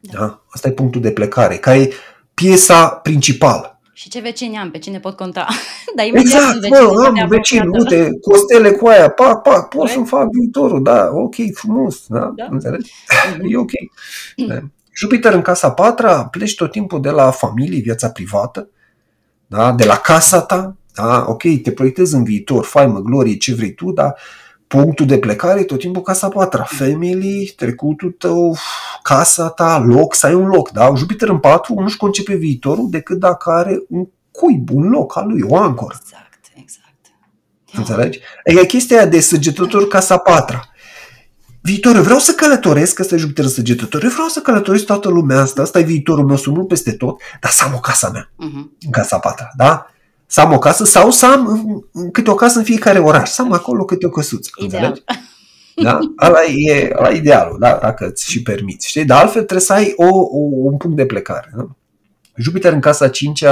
Da. Da? Asta e punctul de plecare, care e piesa principală. Și ce vecini am, pe cine pot conta? Dar exact, bă, am vecini, uite, costele cu aia, pac, pac, pot să-mi fac viitorul, da, ok, frumos, da, da? înțelegi? Mm-hmm. E ok. Da. Jupiter în casa patra, pleci tot timpul de la familie, viața privată, da? de la casa ta, da? ok, te proiectezi în viitor, faimă, glorie, ce vrei tu, dar punctul de plecare e tot timpul casa patra, family, trecutul tău, casa ta, loc, să ai un loc. Da? Jupiter în patru nu-și concepe viitorul decât dacă are un cuib, un loc al lui, o ancoră. Exact, exact. Înțelegi? E chestia de săgetător casa patra. Viitorul, vreau să călătoresc, ăsta e Jupiter săgetător, vreau să călătoresc toată lumea asta, asta e viitorul meu, să peste tot, dar să am o casa mea, uh-huh. în casa patra, da? Să am o casă sau să am câte o casă în fiecare oraș, să am acolo câte o căsuță, Ideal. înțelegi? Da? Ala e, ala idealul, da? dacă îți și permiți. Știi? Dar altfel trebuie să ai o, o, un punct de plecare. Da? Jupiter în casa 5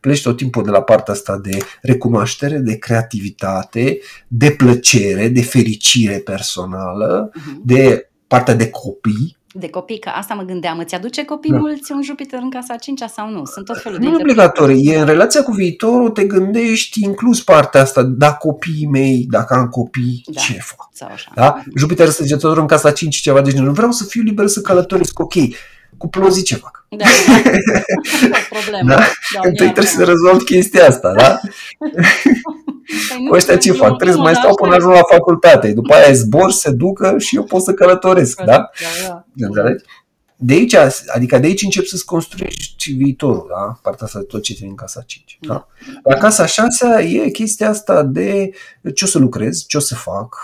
pleci tot timpul de la partea asta de recunoaștere, de creativitate, de plăcere, de fericire personală, uh-huh. de partea de copii, de copii, că asta mă gândeam, îți aduce copii da. mulți un Jupiter în casa 5 sau nu? Sunt tot felul de Nu obligatoriu, e în relația cu viitorul, te gândești inclus partea asta, da copiii mei, dacă am copii, da. ce fac? Sau așa. Da? Jupiter săgetător în casa 5 ceva de genul, vreau să fiu liber să călătoresc, ok, cu plozii ce fac? Da, da. problemă. Da? da Întâi trebuie să rezolv chestia asta, da? Păi cu ăștia ce fac? Trebuie să mai stau până ajung la facultate. După aia zbor, se ducă și eu pot să călătoresc, da? da? Înțelegi? De aici, adică de aici încep să-ți construiești viitorul, da? Partea asta de tot ce în casa 5. Da? La casa 6 e chestia asta de ce o să lucrez, ce o să fac,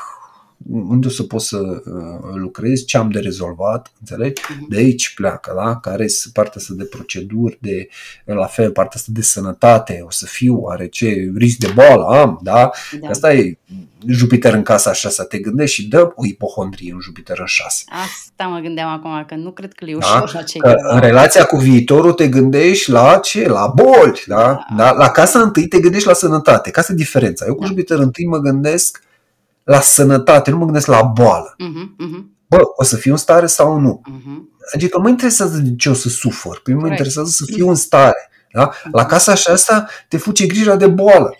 unde o să pot să uh, lucrez, ce am de rezolvat, înțelegi? Mhm. De aici pleacă, da? Care sunt partea asta de proceduri, de, la fel, partea asta de sănătate, o să fiu, oare ce risc de boală am, da? da. Asta e Jupiter în casa 6, te gândești și dă o ipohondrie în Jupiter în 6. Asta mă gândeam acum, că nu cred că le e da? ușor da? la cei că În relația cu viitorul te gândești la ce? La boli, da? da? da? La casa întâi te gândești la sănătate, ca să diferența. Eu cu da. Jupiter întâi mă gândesc la sănătate, nu mă gândesc la boală. Uh-huh, uh-huh. Bă, o să fiu în stare sau nu? Uh-huh. Adică nu mă interesează de ce o să sufăr, pe mine mă interesează să fiu în stare. Da? La casa așa asta te fuce grija de boală.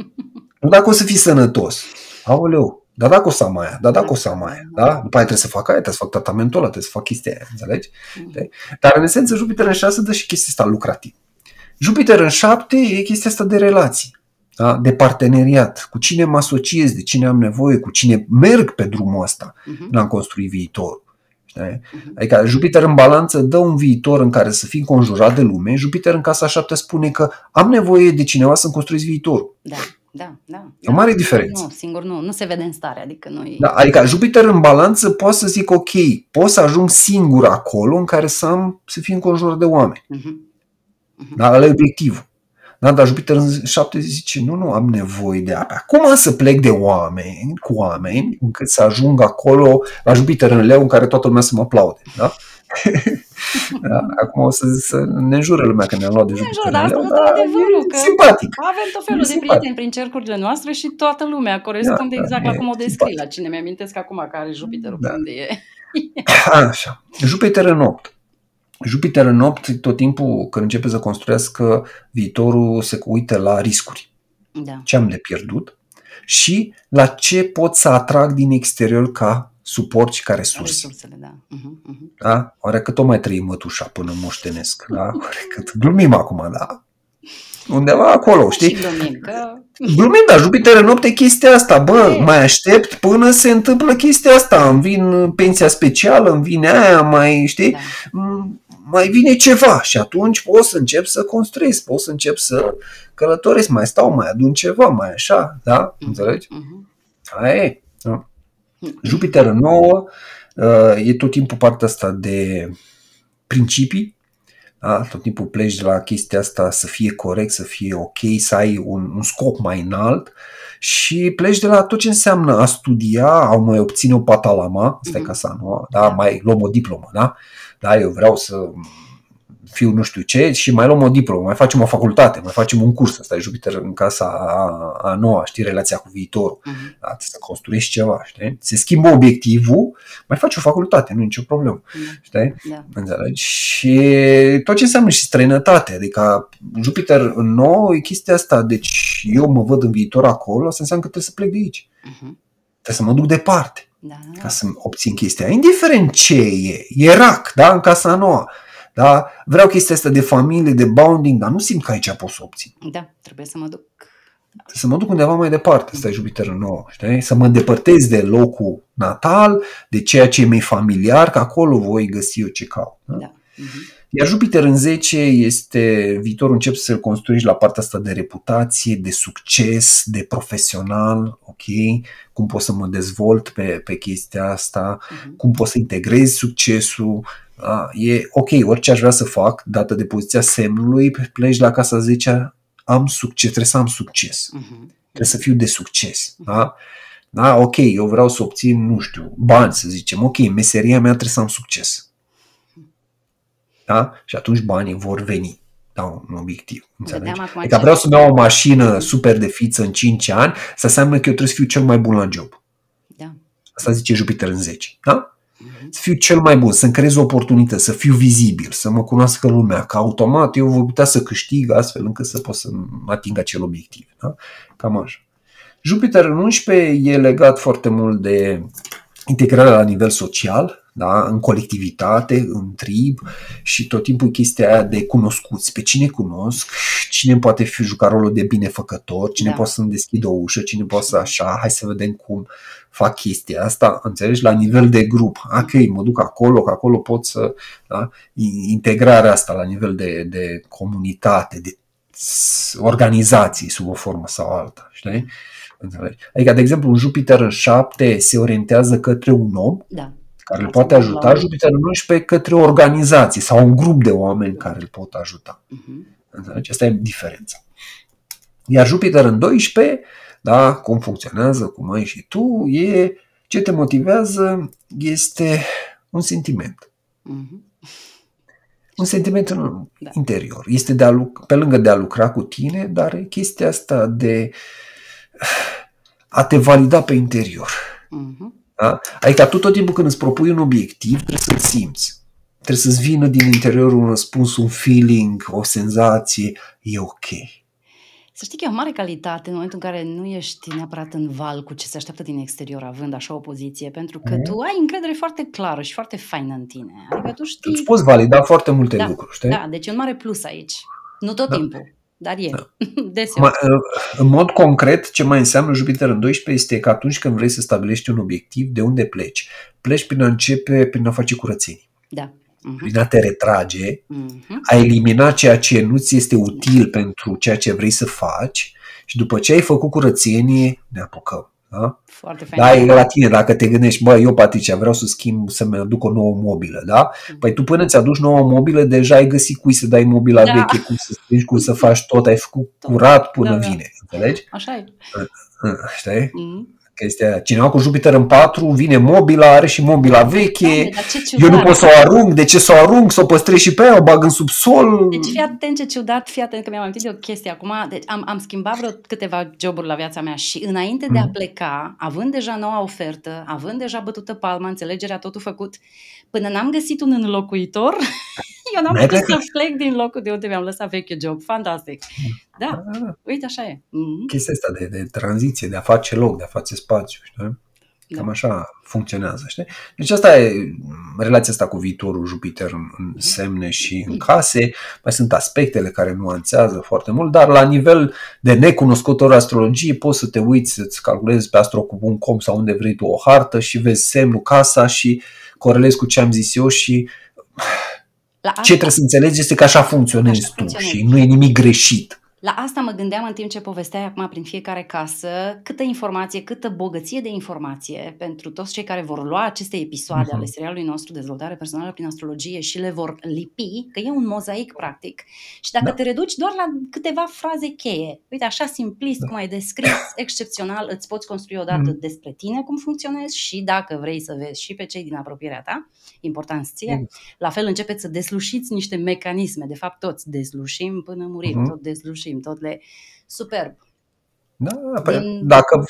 nu dacă o să fii sănătos. Aoleu, dar dacă o să am aia, dar dacă o să am aia, da? După aia trebuie să fac aia, trebuie să fac tratamentul ăla, trebuie să fac chestia aia, înțelegi? Uh-huh. Dar în esență Jupiter în 6 dă și chestia asta lucrativ. Jupiter în 7 e chestia asta de relații da? de parteneriat, cu cine mă asociez, de cine am nevoie, cu cine merg pe drumul ăsta uh-huh. în a construi viitorul. Uh-huh. Adică Jupiter în balanță dă un viitor în care să fii înconjurat de lume, Jupiter în casa 7 spune că am nevoie de cineva să-mi construiesc viitorul. Da. Da, da. E o mare diferență. Nu, singur nu, nu se vede în stare. Adică, noi... da, adică Jupiter în balanță poate să zic ok, pot să ajung singur acolo în care să am să fiu înconjurat de oameni. Uh-huh. Uh-huh. Da, ăla e obiectivul. Da, dar Jupiter în șapte zice, nu, nu am nevoie de apa. Acum să plec de oameni, cu oameni, încât să ajung acolo, la Jupiter în leu, în care toată lumea să mă aplaude. Da? da? Acum o să, să ne înjure lumea că ne-am luat de Jupiter în leu, dar adevărul, că simpatic. avem tot felul de prieteni prin cercurile noastre și toată lumea corespunde da, exact da, la cum o descrii, simpatic. la cine mi-amintesc acum care Jupiterul da. unde e. Așa. Jupiter în 8. Jupiter în 8, tot timpul când începe să construiască viitorul, se uită la riscuri. Da. Ce am de pierdut și la ce pot să atrag din exterior ca suport și ca resurse. Resursele, da. Uh-huh, uh-huh. da? Oare cât o mai trăim mătușa până moștenesc? Da? Oare cât? Glumim acum, da? Undeva acolo, știi? Și glumim, că... Glumim, dar Jupiter în noapte chestia asta. Bă, e. mai aștept până se întâmplă chestia asta. Îmi vin pensia specială, îmi vine aia, mai, știi? Da. Mm, mai vine ceva și atunci pot să încep să construiesc, pot să încep să călătoresc, mai stau, mai adun ceva, mai așa, da? Mhm. Înțelegi? Uh-huh. Aia e. Da. Jupiter în nouă uh, e tot timpul partea asta de principii, da? tot timpul pleci de la chestia asta să fie corect, să fie ok, să ai un, un scop mai înalt și pleci de la tot ce înseamnă a studia, a mai obține o patalama, asta uh-huh. e mhm. casa nouă, da? mai luăm o diplomă, da? Da, eu vreau să fiu nu știu ce și mai luăm o diplomă, mai facem o facultate, mai facem un curs. Asta e Jupiter în casa a, a noua, știi, relația cu viitorul. Uh-huh. Da, să construiești ceva, știi? Se schimbă obiectivul, mai faci o facultate, nu e nicio problemă. Uh-huh. Știi? Da. Înțelegi? Și tot ce înseamnă și străinătate, adică Jupiter în nou e chestia asta, deci eu mă văd în viitor acolo, asta înseamnă că trebuie să plec de aici. Uh-huh. Trebuie să mă duc departe. Da. Ca să obțin chestia. Indiferent ce e, e rac, da, în casa noua. Da? Vreau chestia asta de familie, de bounding, dar nu simt că aici pot să obțin. Da, trebuie să mă duc. Să mă duc undeva mai departe, asta e Jupiter nou, știi? Să mă îndepărtez de locul natal, de ceea ce e mai familiar, că acolo voi găsi eu ce caut. Da? da. Uh-huh. Iar Jupiter în 10 este viitorul încep să-l construiești la partea asta de reputație, de succes, de profesional, ok? Cum pot să mă dezvolt pe, pe chestia asta, uh-huh. cum pot să integrez succesul. Da? E ok, orice aș vrea să fac, dată de poziția semnului, pleci la casa 10 am succes, trebuie să am succes. Uh-huh. Trebuie să fiu de succes. Uh-huh. Da? Da, ok, eu vreau să obțin, nu știu, bani, să zicem. Ok, meseria mea trebuie să am succes. Da? Și atunci banii vor veni. Da, un obiectiv. Adică vreau să-mi iau o mașină super de fiță în 5 ani, să înseamnă că eu trebuie să fiu cel mai bun la job. Da. Asta zice Jupiter în 10. Da? Uh-huh. Să fiu cel mai bun, să-mi creez oportunități, să fiu vizibil, să mă cunoască lumea, că automat eu voi putea să câștig astfel încât să pot să ating acel obiectiv. Da? Cam așa. Jupiter în 11 e legat foarte mult de integrarea la nivel social, da? în colectivitate, în trib și tot timpul chestia aia de cunoscuți. Pe cine cunosc, cine poate fi juca rolul de binefăcător, cine da. poate să-mi deschidă o ușă, cine poate să așa, hai să vedem cum fac chestia asta, înțelegi, la nivel de grup. Ok, mă duc acolo, că acolo pot să, da? integrarea asta la nivel de, de comunitate, de organizații sub o formă sau alta, știi? Înțelegi? Adică, de exemplu, un Jupiter în 7 se orientează către un om da care îl poate ajuta, Jupiter în 11 către o organizație sau un grup de oameni care îl pot ajuta. Uh-huh. Asta e diferența. Iar Jupiter în 12, da, cum funcționează, cum ai și tu, e ce te motivează este un sentiment. Uh-huh. Un sentiment în da. interior. Este de a, pe lângă de a lucra cu tine, dar e chestia asta de a te valida pe interior. Uh-huh. Da? Adică tu tot timpul când îți propui un obiectiv, trebuie să-l simți. Trebuie să-ți vină din interior un răspuns, un feeling, o senzație, e ok. Să știi că e o mare calitate în momentul în care nu ești neapărat în val cu ce se așteaptă din exterior, având așa o poziție, pentru că mm. tu ai încredere foarte clară și foarte faină în tine. Adică tu știi... Îți poți valida foarte multe da, lucruri, știi? Da, deci e un mare plus aici. Nu tot da. timpul. Dar e. Da. Deseori. În mod concret, ce mai înseamnă Jupiter în 12 este că atunci când vrei să stabilești un obiectiv, de unde pleci? Pleci prin a începe, prin a face curățenii. Da. Uh-huh. Prin a te retrage, uh-huh. a elimina ceea ce nu ți este util pentru ceea ce vrei să faci și după ce ai făcut curățenie, ne apucăm. Da? Foarte Da, e la tine, dacă te gândești, bă, eu, Patricia, vreau să schimb, să-mi aduc o nouă mobilă, da? Mm. Păi tu până ți-aduci nouă mobilă, deja ai găsit cui să dai mobila da. veche, cum să strângi, cum să faci tot, ai făcut curat până da, da. vine, înțelegi? Așa e. Știi? Mm chestia cineva cu Jupiter în 4, vine mobila, are și mobila veche, eu nu pot să o arunc, de ce să o arunc, să o păstrez și pe ea, o bag în subsol. Deci fii atent ce ciudat, fii atent că mi-am amintit de o chestie acum, deci am, am schimbat vreo câteva joburi la viața mea și înainte de a mm. pleca, având deja noua ofertă, având deja bătută palma, înțelegerea, totul făcut, până n-am găsit un înlocuitor, eu n-am putut să plec din locul de unde mi-am lăsat vechiul job. Fantastic. Da, ah, uite, așa e. Mm-hmm. Chestia asta de, de tranziție, de a face loc, de a face spațiu, știi? Da. Cam așa funcționează, știi? Deci asta e relația asta cu viitorul Jupiter în, în semne și în case. Mai sunt aspectele care nuanțează foarte mult, dar la nivel de necunoscător astrologie poți să te uiți, să-ți calculezi pe astro.com sau unde vrei tu o hartă și vezi semnul, casa și corelezi cu ce am zis eu și la ce trebuie să înțelegi este că așa funcționezi așa tu funcționezi. și nu e nimic greșit. La asta mă gândeam în timp ce povesteai acum prin fiecare casă, câtă informație, câtă bogăție de informație pentru toți cei care vor lua aceste episoade uh-huh. ale serialului nostru Dezvoltare Personală prin Astrologie și le vor lipi, că e un mozaic practic. Și dacă da. te reduci doar la câteva fraze cheie, uite așa simplist da. cum ai descris, excepțional, îți poți construi odată uh-huh. despre tine cum funcționezi și dacă vrei să vezi și pe cei din apropierea ta, important ție, uh-huh. la fel începeți să deslușiți niște mecanisme, de fapt toți deslușim până murim, uh-huh. tot deslușim muncim, tot le... Superb. Da, păi, Din... dacă,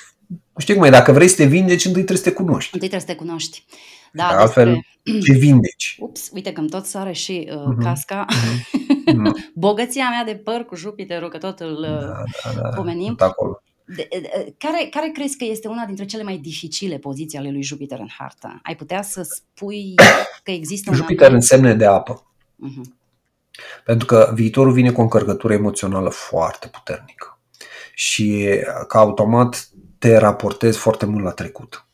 știi cum e, dacă vrei să te vindeci, întâi trebuie să te cunoști. Întâi trebuie să te cunoști. Da, altfel despre... ce vindeci. Ups, uite că îmi tot sare și uh, uh-huh. casca. Uh-huh. Bogăția mea de păr cu Jupiterul, că tot îl da, da, da, pomenim. Tot acolo. De, de, care, care crezi că este una dintre cele mai dificile poziții ale lui Jupiter în hartă? Ai putea să spui că există Jupiter un în semne de apă. Uh-huh. Pentru că viitorul vine cu o încărcătură emoțională foarte puternică și ca automat te raportezi foarte mult la trecut.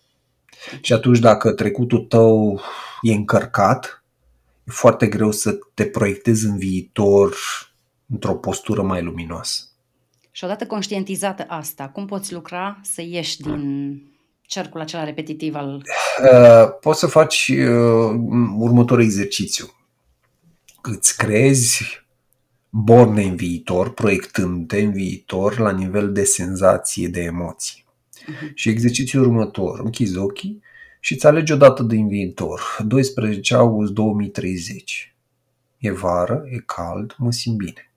Și atunci dacă trecutul tău e încărcat, e foarte greu să te proiectezi în viitor într-o postură mai luminoasă. Și odată conștientizată asta, cum poți lucra să ieși din cercul acela repetitiv al... Uh, poți să faci uh, următorul exercițiu îți crezi borne în viitor, proiectându-te în viitor la nivel de senzație, de emoții. Uh-huh. Și exercițiul următor, închizi ochii și îți alegi o dată din viitor, 12 august 2030. E vară, e cald, mă simt bine.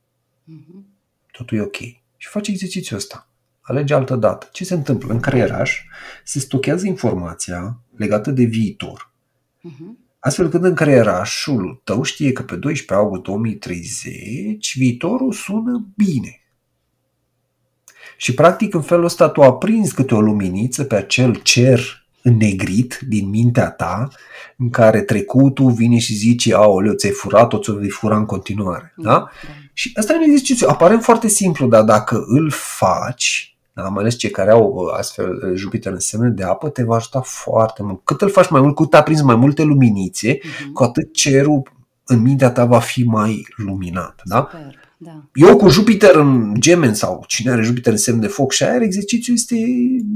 Uh-huh. Totul e ok. Și faci exercițiul ăsta. Alege altă dată. Ce se întâmplă? În creieraș se stochează informația legată de viitor. Uh-huh astfel când în creierașul tău știe că pe 12 august 2030 viitorul sună bine. Și practic în felul ăsta tu aprinzi câte o luminiță pe acel cer înnegrit din mintea ta în care trecutul vine și zice aoleu, ți-ai furat-o, ți-o vei fura în continuare. Da? da? Și asta e un exercițiu aparent foarte simplu, dar dacă îl faci, da? mai ales cei care au uh, astfel uh, Jupiter în semne de apă, te va ajuta foarte mult. Cât îl faci mai mult, cât aprins mai multe luminițe, uh-huh. cu atât cerul în mintea ta va fi mai luminat. Da? Super. Da. Eu cu Jupiter în gemen sau cine are Jupiter în semn de foc și aer, exercițiul este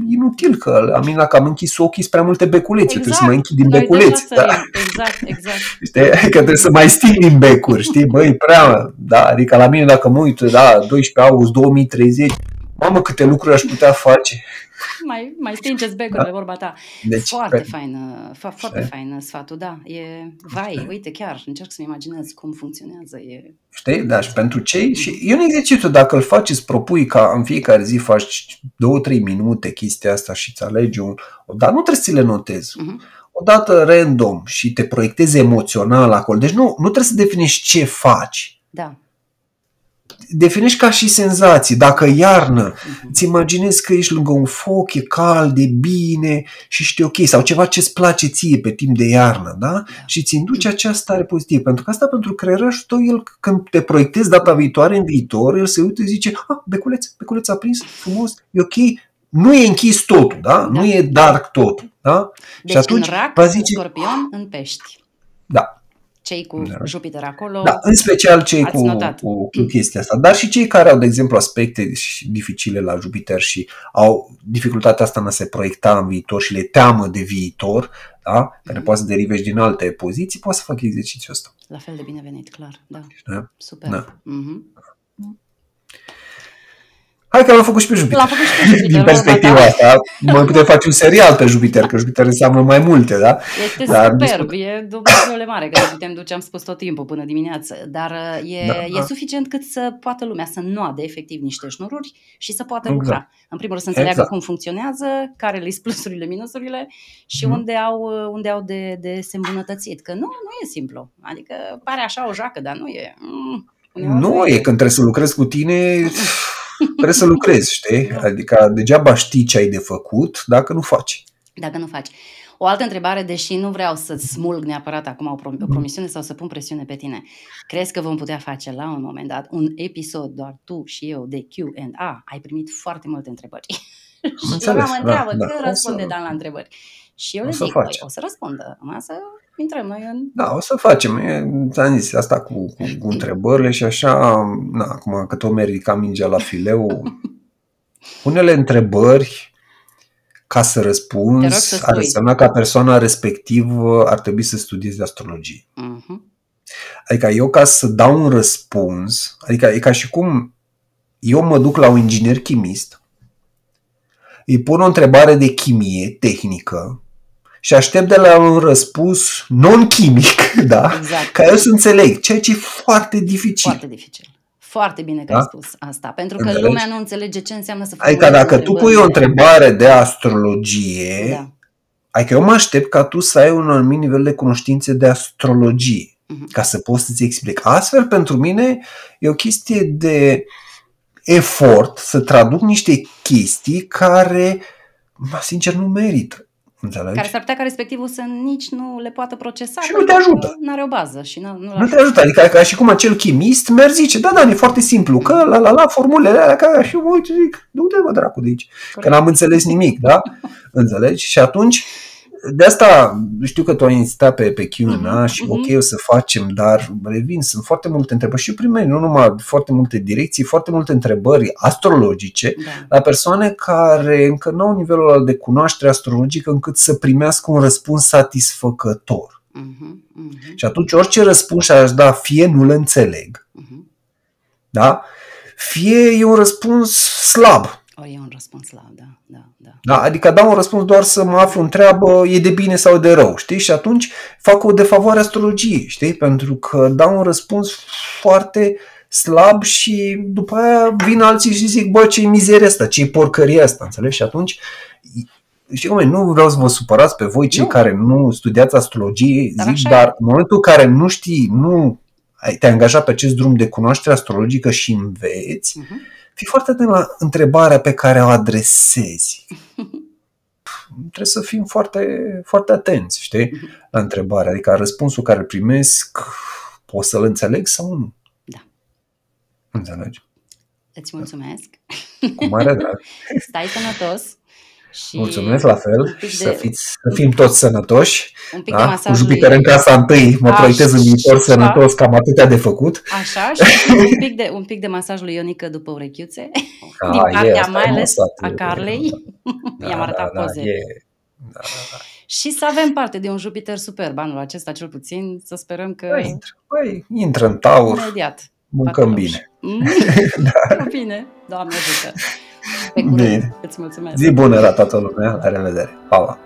inutil, că am dacă am închis ochii spre multe beculețe, exact. trebuie să mai închid din beculeți. Da? Exact, exact. Știi? Că trebuie să mai sting din becuri, știi? Băi, prea, da, adică la mine dacă mă uit, da, 12 august 2030, Mamă, câte lucruri aș putea face. Mai, mai stingeți becurile, da? vorba ta. Deci, foarte pe... faină, fa- foarte Știi? faină sfatul, da. E, vai, Știi? uite, chiar încerc să-mi imaginez cum funcționează. E... Știi? Da, și pentru cei, și e un exercițiu, dacă îl faci, îți propui ca în fiecare zi faci două, trei minute chestia asta și îți alegi un, dar nu trebuie să le notezi. Uh-huh odată random și te proiectezi emoțional acolo. Deci nu, nu trebuie să definești ce faci. Da definești ca și senzații. Dacă iarnă, îți imaginezi că ești lângă un foc, e cald, e bine și știi ok, sau ceva ce îți place ție pe timp de iarnă, da? Și ți induce această stare pozitivă. Pentru că asta pentru creierul tău, el când te proiectezi data viitoare în viitor, el se uită și zice, ah, beculeț, beculeț a prins, frumos, e ok, nu e închis totul, da? da. Nu e dark totul, da? Deci și atunci, în rac, zice, scorpion, în pești. Da, cei cu da. Jupiter acolo. Da, în special cei cu, cu, cu chestia asta. Dar și cei care au, de exemplu, aspecte dificile la Jupiter și au dificultatea asta în a se proiecta în viitor și le teamă de viitor, da? care mm-hmm. poate să derive și din alte poziții, poate să facă exercițiul ăsta. La fel de binevenit, clar. Da. da? Super. Da. Mm-hmm. Hai că l-am făcut și pe Jupiter. L-am făcut și pe Jupiter. Din perspectiva asta, mai putem face un serial pe Jupiter, că Jupiter înseamnă mai multe, da? Este dar superb, e Dumnezeule mare, că putem duce, am spus tot timpul până dimineață, dar uh, e, da, e da. suficient cât să poată lumea să nuade efectiv niște șnururi și să poată exact. lucra. În primul rând să înțeleagă exact. cum funcționează, care le plusurile, minusurile și mm. unde au, uh, unde au de, de se îmbunătățit. Că nu, nu e simplu. Adică pare așa o joacă, dar nu e. Mm, nu, e când trebuie să lucrezi cu tine Trebuie să lucrezi, știi? Adică degeaba știi ce ai de făcut dacă nu faci. Dacă nu faci. O altă întrebare, deși nu vreau să-ți smulg neapărat acum o, prom- o promisiune sau să pun presiune pe tine. Crezi că vom putea face la un moment dat un episod doar tu și eu de Q&A? Ai primit foarte multe întrebări. și Înțeles, mă întreabă, da, când da. răspunde să... Dan la întrebări? Și eu le zic, păi, o să răspundă, numai să intrăm noi în... Da, o să facem. ți-am zis, asta cu, cu, cu întrebările și așa, na, acum că tot mergi ca mingea la fileu, unele întrebări ca să răspunzi să ar însemna ca persoana respectivă ar trebui să studieze astrologie. Uh-huh. Adică eu ca să dau un răspuns, adică e ca și cum eu mă duc la un inginer chimist, îi pun o întrebare de chimie tehnică și aștept de la un răspuns non-chimic, da? Exact. Ca eu să înțeleg, ceea ce e foarte dificil. Foarte dificil. Foarte bine că da? ai spus asta, pentru că Înțelegi? lumea nu înțelege ce înseamnă să Adică dacă tu pui o întrebare de astrologie, da. adică eu mă aștept ca tu să ai un anumit nivel de cunoștințe de astrologie, uh-huh. ca să poți să-ți explic. Astfel, pentru mine, e o chestie de efort să traduc niște chestii care, sincer, nu merită. Înțelegi? Care s-ar putea ca respectivul să nici nu le poată procesa. Și nu te ajută. Nu are o bază. Și nu, nu, nu te ajută. Adică ca și cum acel chimist merge zice, da, da, e foarte simplu, că la la la formulele alea, ca și eu zic, du-te mă dracu de aici, Corect. că n-am înțeles nimic, da? Înțelegi? Și atunci de asta știu că tu ai insistat pe, pe Q&A uh-huh, și uh-huh. ok, o să facem, dar revin, sunt foarte multe întrebări și primei, nu numai foarte multe direcții, foarte multe întrebări astrologice da. la persoane care încă nu au nivelul de cunoaștere astrologică încât să primească un răspuns satisfăcător. Uh-huh, uh-huh. Și atunci orice răspuns aș da, fie nu-l înțeleg, uh-huh. da? fie e un răspuns slab. O, e un răspuns slab, da, da, da. Da, adică dau un răspuns doar să mă aflu întreabă e de bine sau de rău, știi? Și atunci fac o defavoare astrologiei, știi? Pentru că dau un răspuns foarte slab și după aia vin alții și zic, bă, ce mizeria asta, ce porcăria asta, înțelegi? Și atunci știi cum e, nu vreau să vă supărați pe voi cei nu. care nu studiați astrologie, dar zic, dar în momentul în care nu știi, nu te-ai angajat pe acest drum de cunoaștere astrologică și înveți, uh-huh fii foarte atent la întrebarea pe care o adresezi. Trebuie să fim foarte, foarte atenți, știi, la întrebare. Adică răspunsul care îl primesc, pot să-l înțeleg sau nu? Da. Înțelegi? Îți mulțumesc. Cu mare drag. Stai sănătos. Și Mulțumesc la fel și de... să, fiți, să fim toți sănătoși. Un pic da? de Cu Jupiter în casa întâi mă Aș... proiectez în viitor sănătos, cam atâtea de făcut. Așa, și un pic de, un pic de masaj lui Ionica după urechiuțe, a, din partea e, mai ales a Carlei. Da, I-am arătat da, poze. Da, e. Da, da, da. Și să avem parte de un Jupiter superb anul acesta, cel puțin, să sperăm că... Păi, intră, păi, intră în taur, Imediat. mâncăm bine. Mm? da. Bine, Doamne ajută. Pe curând. Bine. Îți mulțumesc. Zi bună la toată lumea. La revedere. Pa, pa.